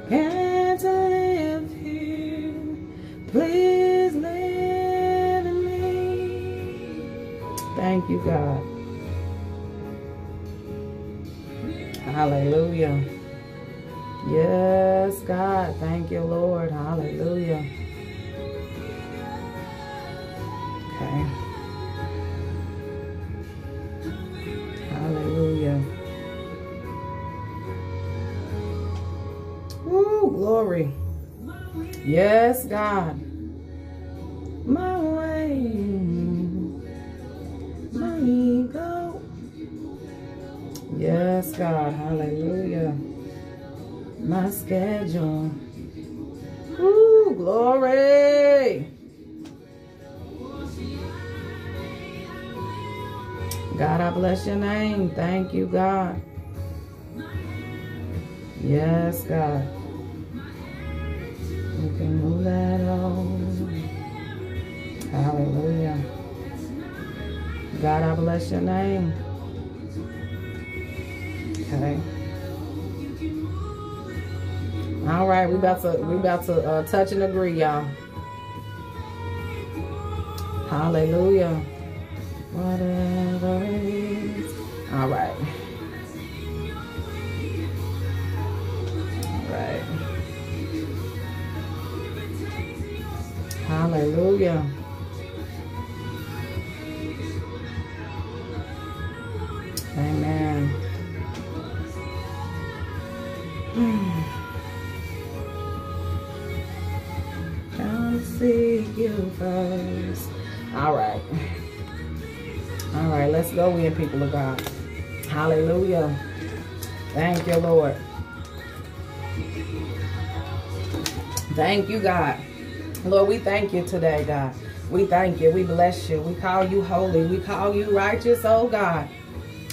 Can't I live here. Please live in me. Thank you, God. Hallelujah. Yes, God. Thank you, Lord. Hallelujah. Yes, God. My way. My ego. Yes, God. Hallelujah. My schedule. Woo, glory. God, I bless your name. Thank you, God. Yes, God. Hallelujah. God, I bless your name. Okay. All right, we about to we about to uh, touch and agree, y'all. Hallelujah. Whatever it is. All right. All right. Hallelujah. First. All right. All right, let's go in, people of God. Hallelujah. Thank you, Lord. Thank you, God. Lord, we thank you today, God. We thank you. We bless you. We call you holy. We call you righteous, oh God.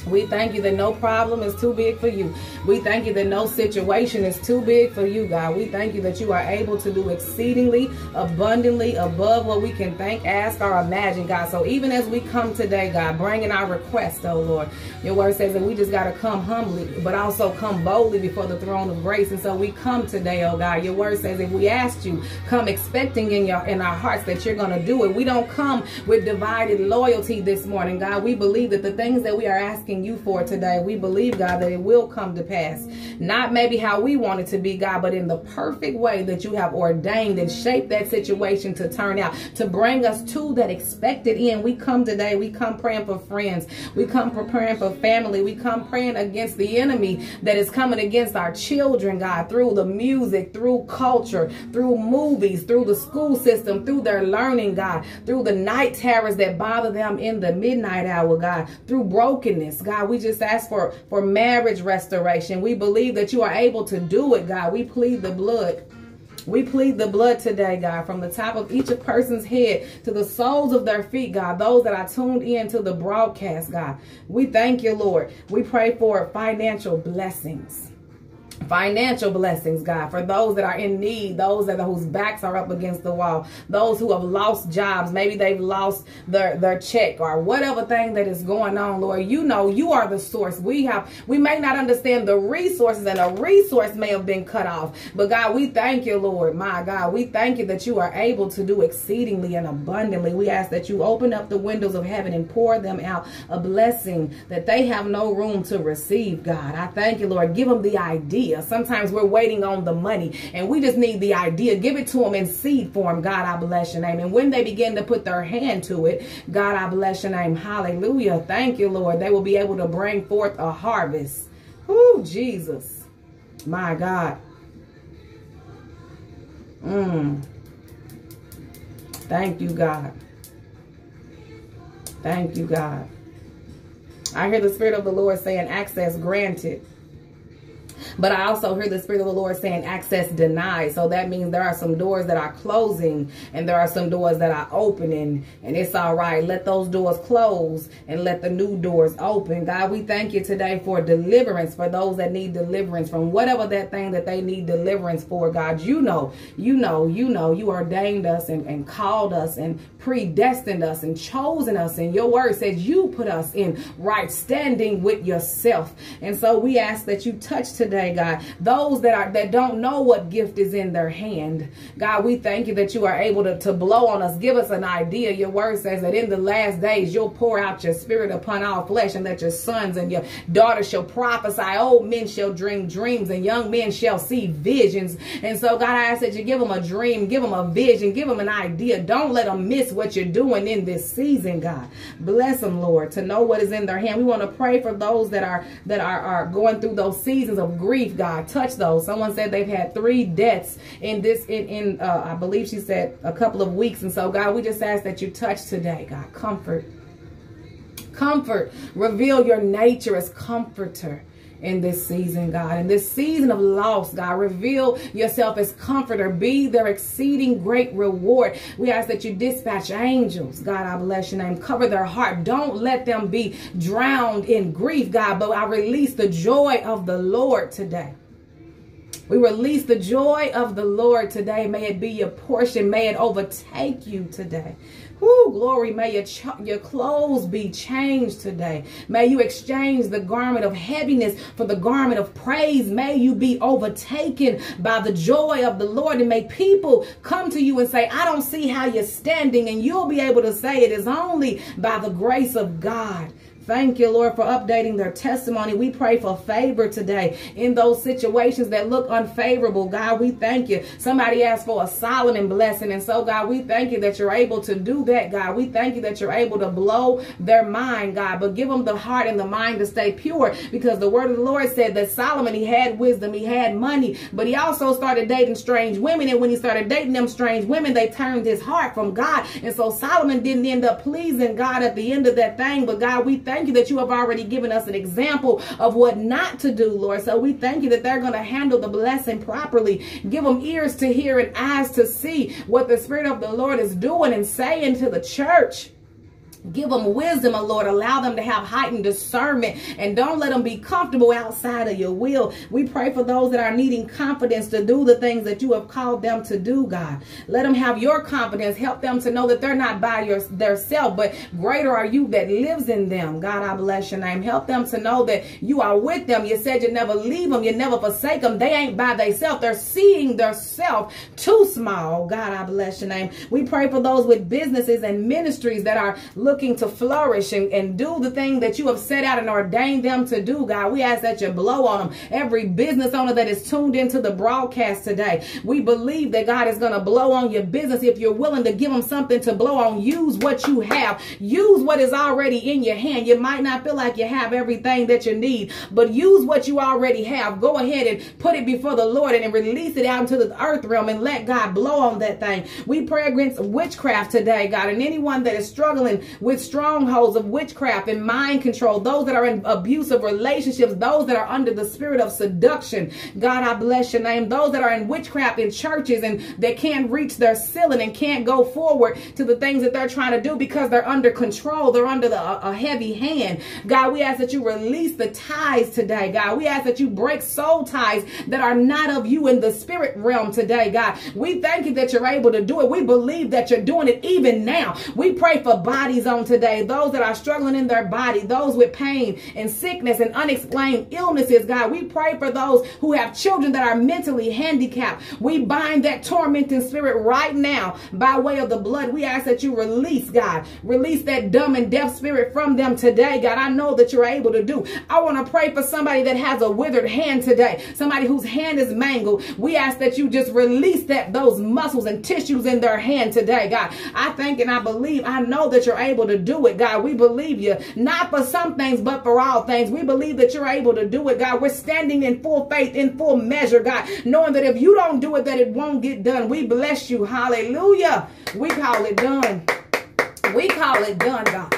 We thank you that no problem is too big for you. We thank you that no situation is too big for you, God. We thank you that you are able to do exceedingly, abundantly, above what we can think, ask, or imagine, God. So even as we come today, God, bringing our request, oh Lord, your word says that we just got to come humbly, but also come boldly before the throne of grace. And so we come today, oh God. Your word says if we asked you, come expecting in your in our hearts that you're going to do it. We don't come with divided loyalty this morning, God. We believe that the things that we are asking you for today, we believe, God, that it will come to pass. Not maybe how we want it to be, God, but in the perfect way that you have ordained and shaped that situation to turn out, to bring us to that expected end. We come today, we come praying for friends. We come preparing for family. We come praying against the enemy that is coming against our children, God, through the music, through culture, through movies, through the school system, through their learning, God, through the night terrors that bother them in the midnight hour, God, through brokenness, God. We just ask for, for marriage restoration. We believe that you are able to do it, God. We plead the blood. We plead the blood today, God, from the top of each person's head to the soles of their feet, God, those that are tuned in to the broadcast, God. We thank you, Lord. We pray for financial blessings financial blessings god for those that are in need those that whose backs are up against the wall those who have lost jobs maybe they've lost their their check or whatever thing that is going on lord. You know you are the source. We have we may not understand the resources and a resource may have been cut off but god we thank you lord. My god we thank you that you are able to do exceedingly and abundantly. We ask that you open up the windows of heaven and pour them out a blessing that they have no room to receive god. I thank you lord. Give them the idea idea. Sometimes we're waiting on the money and we just need the idea. Give it to them in seed form. God, I bless your name. And when they begin to put their hand to it, God, I bless your name. Hallelujah. Thank you, Lord. They will be able to bring forth a harvest. Oh, Jesus. My God. Mm. Thank you, God. Thank you, God. I hear the Spirit of the Lord saying, access granted. But I also hear the Spirit of the Lord saying access denied. So that means there are some doors that are closing and there are some doors that are opening. And it's all right. Let those doors close and let the new doors open. God, we thank you today for deliverance for those that need deliverance from whatever that thing that they need deliverance for. God, you know, you know, you know, you ordained us and, and called us and predestined us and chosen us. And your word says you put us in right standing with yourself. And so we ask that you touch today, God, those that are that don't know what gift is in their hand. God, we thank you that you are able to, to blow on us. Give us an idea. Your word says that in the last days you'll pour out your spirit upon all flesh and that your sons and your daughters shall prophesy. Old men shall dream dreams and young men shall see visions. And so God, I ask that you give them a dream, give them a vision, give them an idea. Don't let them miss what you're doing in this season, God. Bless them, Lord, to know what is in their hand. We want to pray for those that are that are, are going through those seasons of grief, God. Touch those. Someone said they've had three deaths in this in in uh, I believe she said a couple of weeks. And so, God, we just ask that you touch today, God. Comfort. Comfort. Reveal your nature as comforter in this season, God. In this season of loss, God, reveal yourself as comforter. Be their exceeding great reward. We ask that you dispatch angels. God, I bless your name. Cover their heart. Don't let them be drowned in grief, God, but I release the joy of the Lord today. We release the joy of the Lord today. May it be your portion. May it overtake you today. Whoo, glory. May your, your clothes be changed today. May you exchange the garment of heaviness for the garment of praise. May you be overtaken by the joy of the Lord. And may people come to you and say, I don't see how you're standing. And you'll be able to say it is only by the grace of God. Thank you, Lord, for updating their testimony. We pray for favor today in those situations that look unfavorable. God, we thank you. Somebody asked for a Solomon blessing. And so, God, we thank you that you're able to do that, God. We thank you that you're able to blow their mind, God, but give them the heart and the mind to stay pure because the word of the Lord said that Solomon, he had wisdom, he had money, but he also started dating strange women. And when he started dating them strange women, they turned his heart from God. And so Solomon didn't end up pleasing God at the end of that thing. But God, we thank thank you that you have already given us an example of what not to do, Lord. So we thank you that they're going to handle the blessing properly. Give them ears to hear and eyes to see what the Spirit of the Lord is doing and saying to the church. Give them wisdom, Lord. Allow them to have heightened discernment and don't let them be comfortable outside of your will. We pray for those that are needing confidence to do the things that you have called them to do, God. Let them have your confidence. Help them to know that they're not by your, their self, but greater are you that lives in them. God, I bless your name. Help them to know that you are with them. You said you never leave them. You never forsake them. They ain't by themselves. They're seeing their self too small. God, I bless your name. We pray for those with businesses and ministries that are looking looking to flourish and, and do the thing that you have set out and ordained them to do, God. We ask that you blow on them. Every business owner that is tuned into the broadcast today, we believe that God is going to blow on your business. If you're willing to give them something to blow on, use what you have. Use what is already in your hand. You might not feel like you have everything that you need, but use what you already have. Go ahead and put it before the Lord and release it out into the earth realm and let God blow on that thing. We pray against witchcraft today, God, and anyone that is struggling with strongholds of witchcraft and mind control, those that are in abusive relationships, those that are under the spirit of seduction. God, I bless your name. Those that are in witchcraft in churches and they can't reach their ceiling and can't go forward to the things that they're trying to do because they're under control. They're under the, a, a heavy hand. God, we ask that you release the ties today, God. We ask that you break soul ties that are not of you in the spirit realm today, God. We thank you that you're able to do it. We believe that you're doing it even now. We pray for bodies on today. Those that are struggling in their body, those with pain and sickness and unexplained illnesses, God. We pray for those who have children that are mentally handicapped. We bind that tormenting spirit right now by way of the blood. We ask that you release, God. Release that dumb and deaf spirit from them today, God. I know that you're able to do. I want to pray for somebody that has a withered hand today, somebody whose hand is mangled. We ask that you just release that those muscles and tissues in their hand today, God. I think and I believe, I know that you're able to do it, God. We believe you, not for some things, but for all things. We believe that you're able to do it, God. We're standing in full faith, in full measure, God, knowing that if you don't do it, that it won't get done. We bless you. Hallelujah. We call it done. We call it done, God.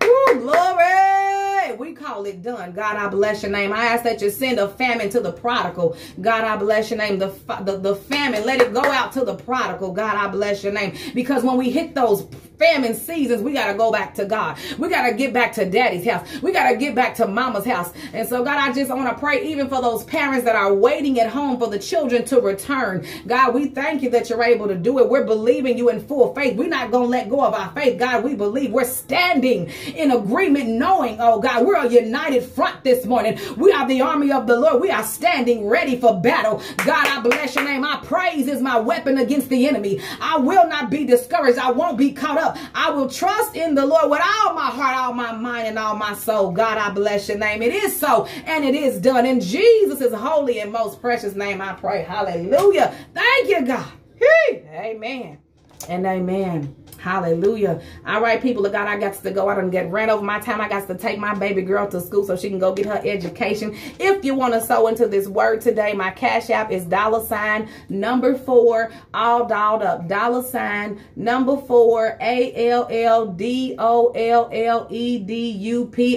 Woo, glory. We call it done. God, I bless your name. I ask that you send a famine to the prodigal. God, I bless your name. The, the, the famine, let it go out to the prodigal. God, I bless your name. Because when we hit those famine seasons, we got to go back to God. We got to get back to daddy's house. We got to get back to mama's house. And so, God, I just want to pray even for those parents that are waiting at home for the children to return. God, we thank you that you're able to do it. We're believing you in full faith. We're not going to let go of our faith. God, we believe we're standing in agreement, knowing, oh God, we're a united front this morning. We are the army of the Lord. We are standing ready for battle. God, I bless your name. My praise is my weapon against the enemy. I will not be discouraged. I won't be caught up up. I will trust in the Lord with all my heart, all my mind, and all my soul. God, I bless your name. It is so, and it is done. In Jesus' holy and most precious name, I pray. Hallelujah. Thank you, God. Amen and amen. Hallelujah. All right, people of God, I got to go out and get ran over my time. I got to take my baby girl to school so she can go get her education. If you want to sow into this word today, my cash app is dollar sign number four, all dolled up. Dollar sign number four, A-L-L-D-O-L-L-E-D-U-P.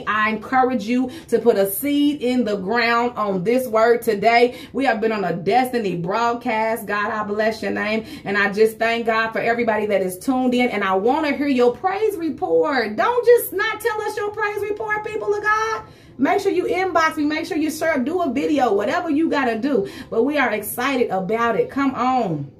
I encourage you to put a seed in the ground on this word today. We have been on a destiny broadcast. God, I bless your name. And I just thank God for everybody that is tuned in and I want to hear your praise report. Don't just not tell us your praise report, people of God. Make sure you inbox me. Make sure you share, do a video, whatever you got to do. But we are excited about it. Come on.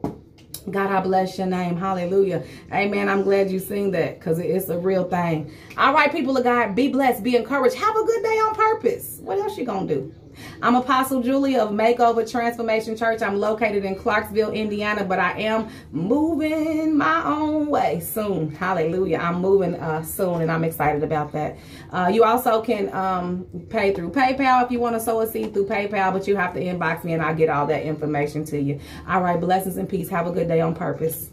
God, I bless your name. Hallelujah. Amen. I'm glad you sing that because it's a real thing. All right, people of God, be blessed, be encouraged. Have a good day on purpose. What else you going to do? I'm Apostle Julia of Makeova Transformation Church. I'm located in Clarksville, Indiana, but I am moving my own way soon. Hallelujah. I'm moving uh, soon, and I'm excited about that. Uh, you also can um, pay through PayPal if you want to sow a seed through PayPal, but you have to inbox me, and I'll get all that information to you. All right. Blessings and peace. Have a good day on purpose.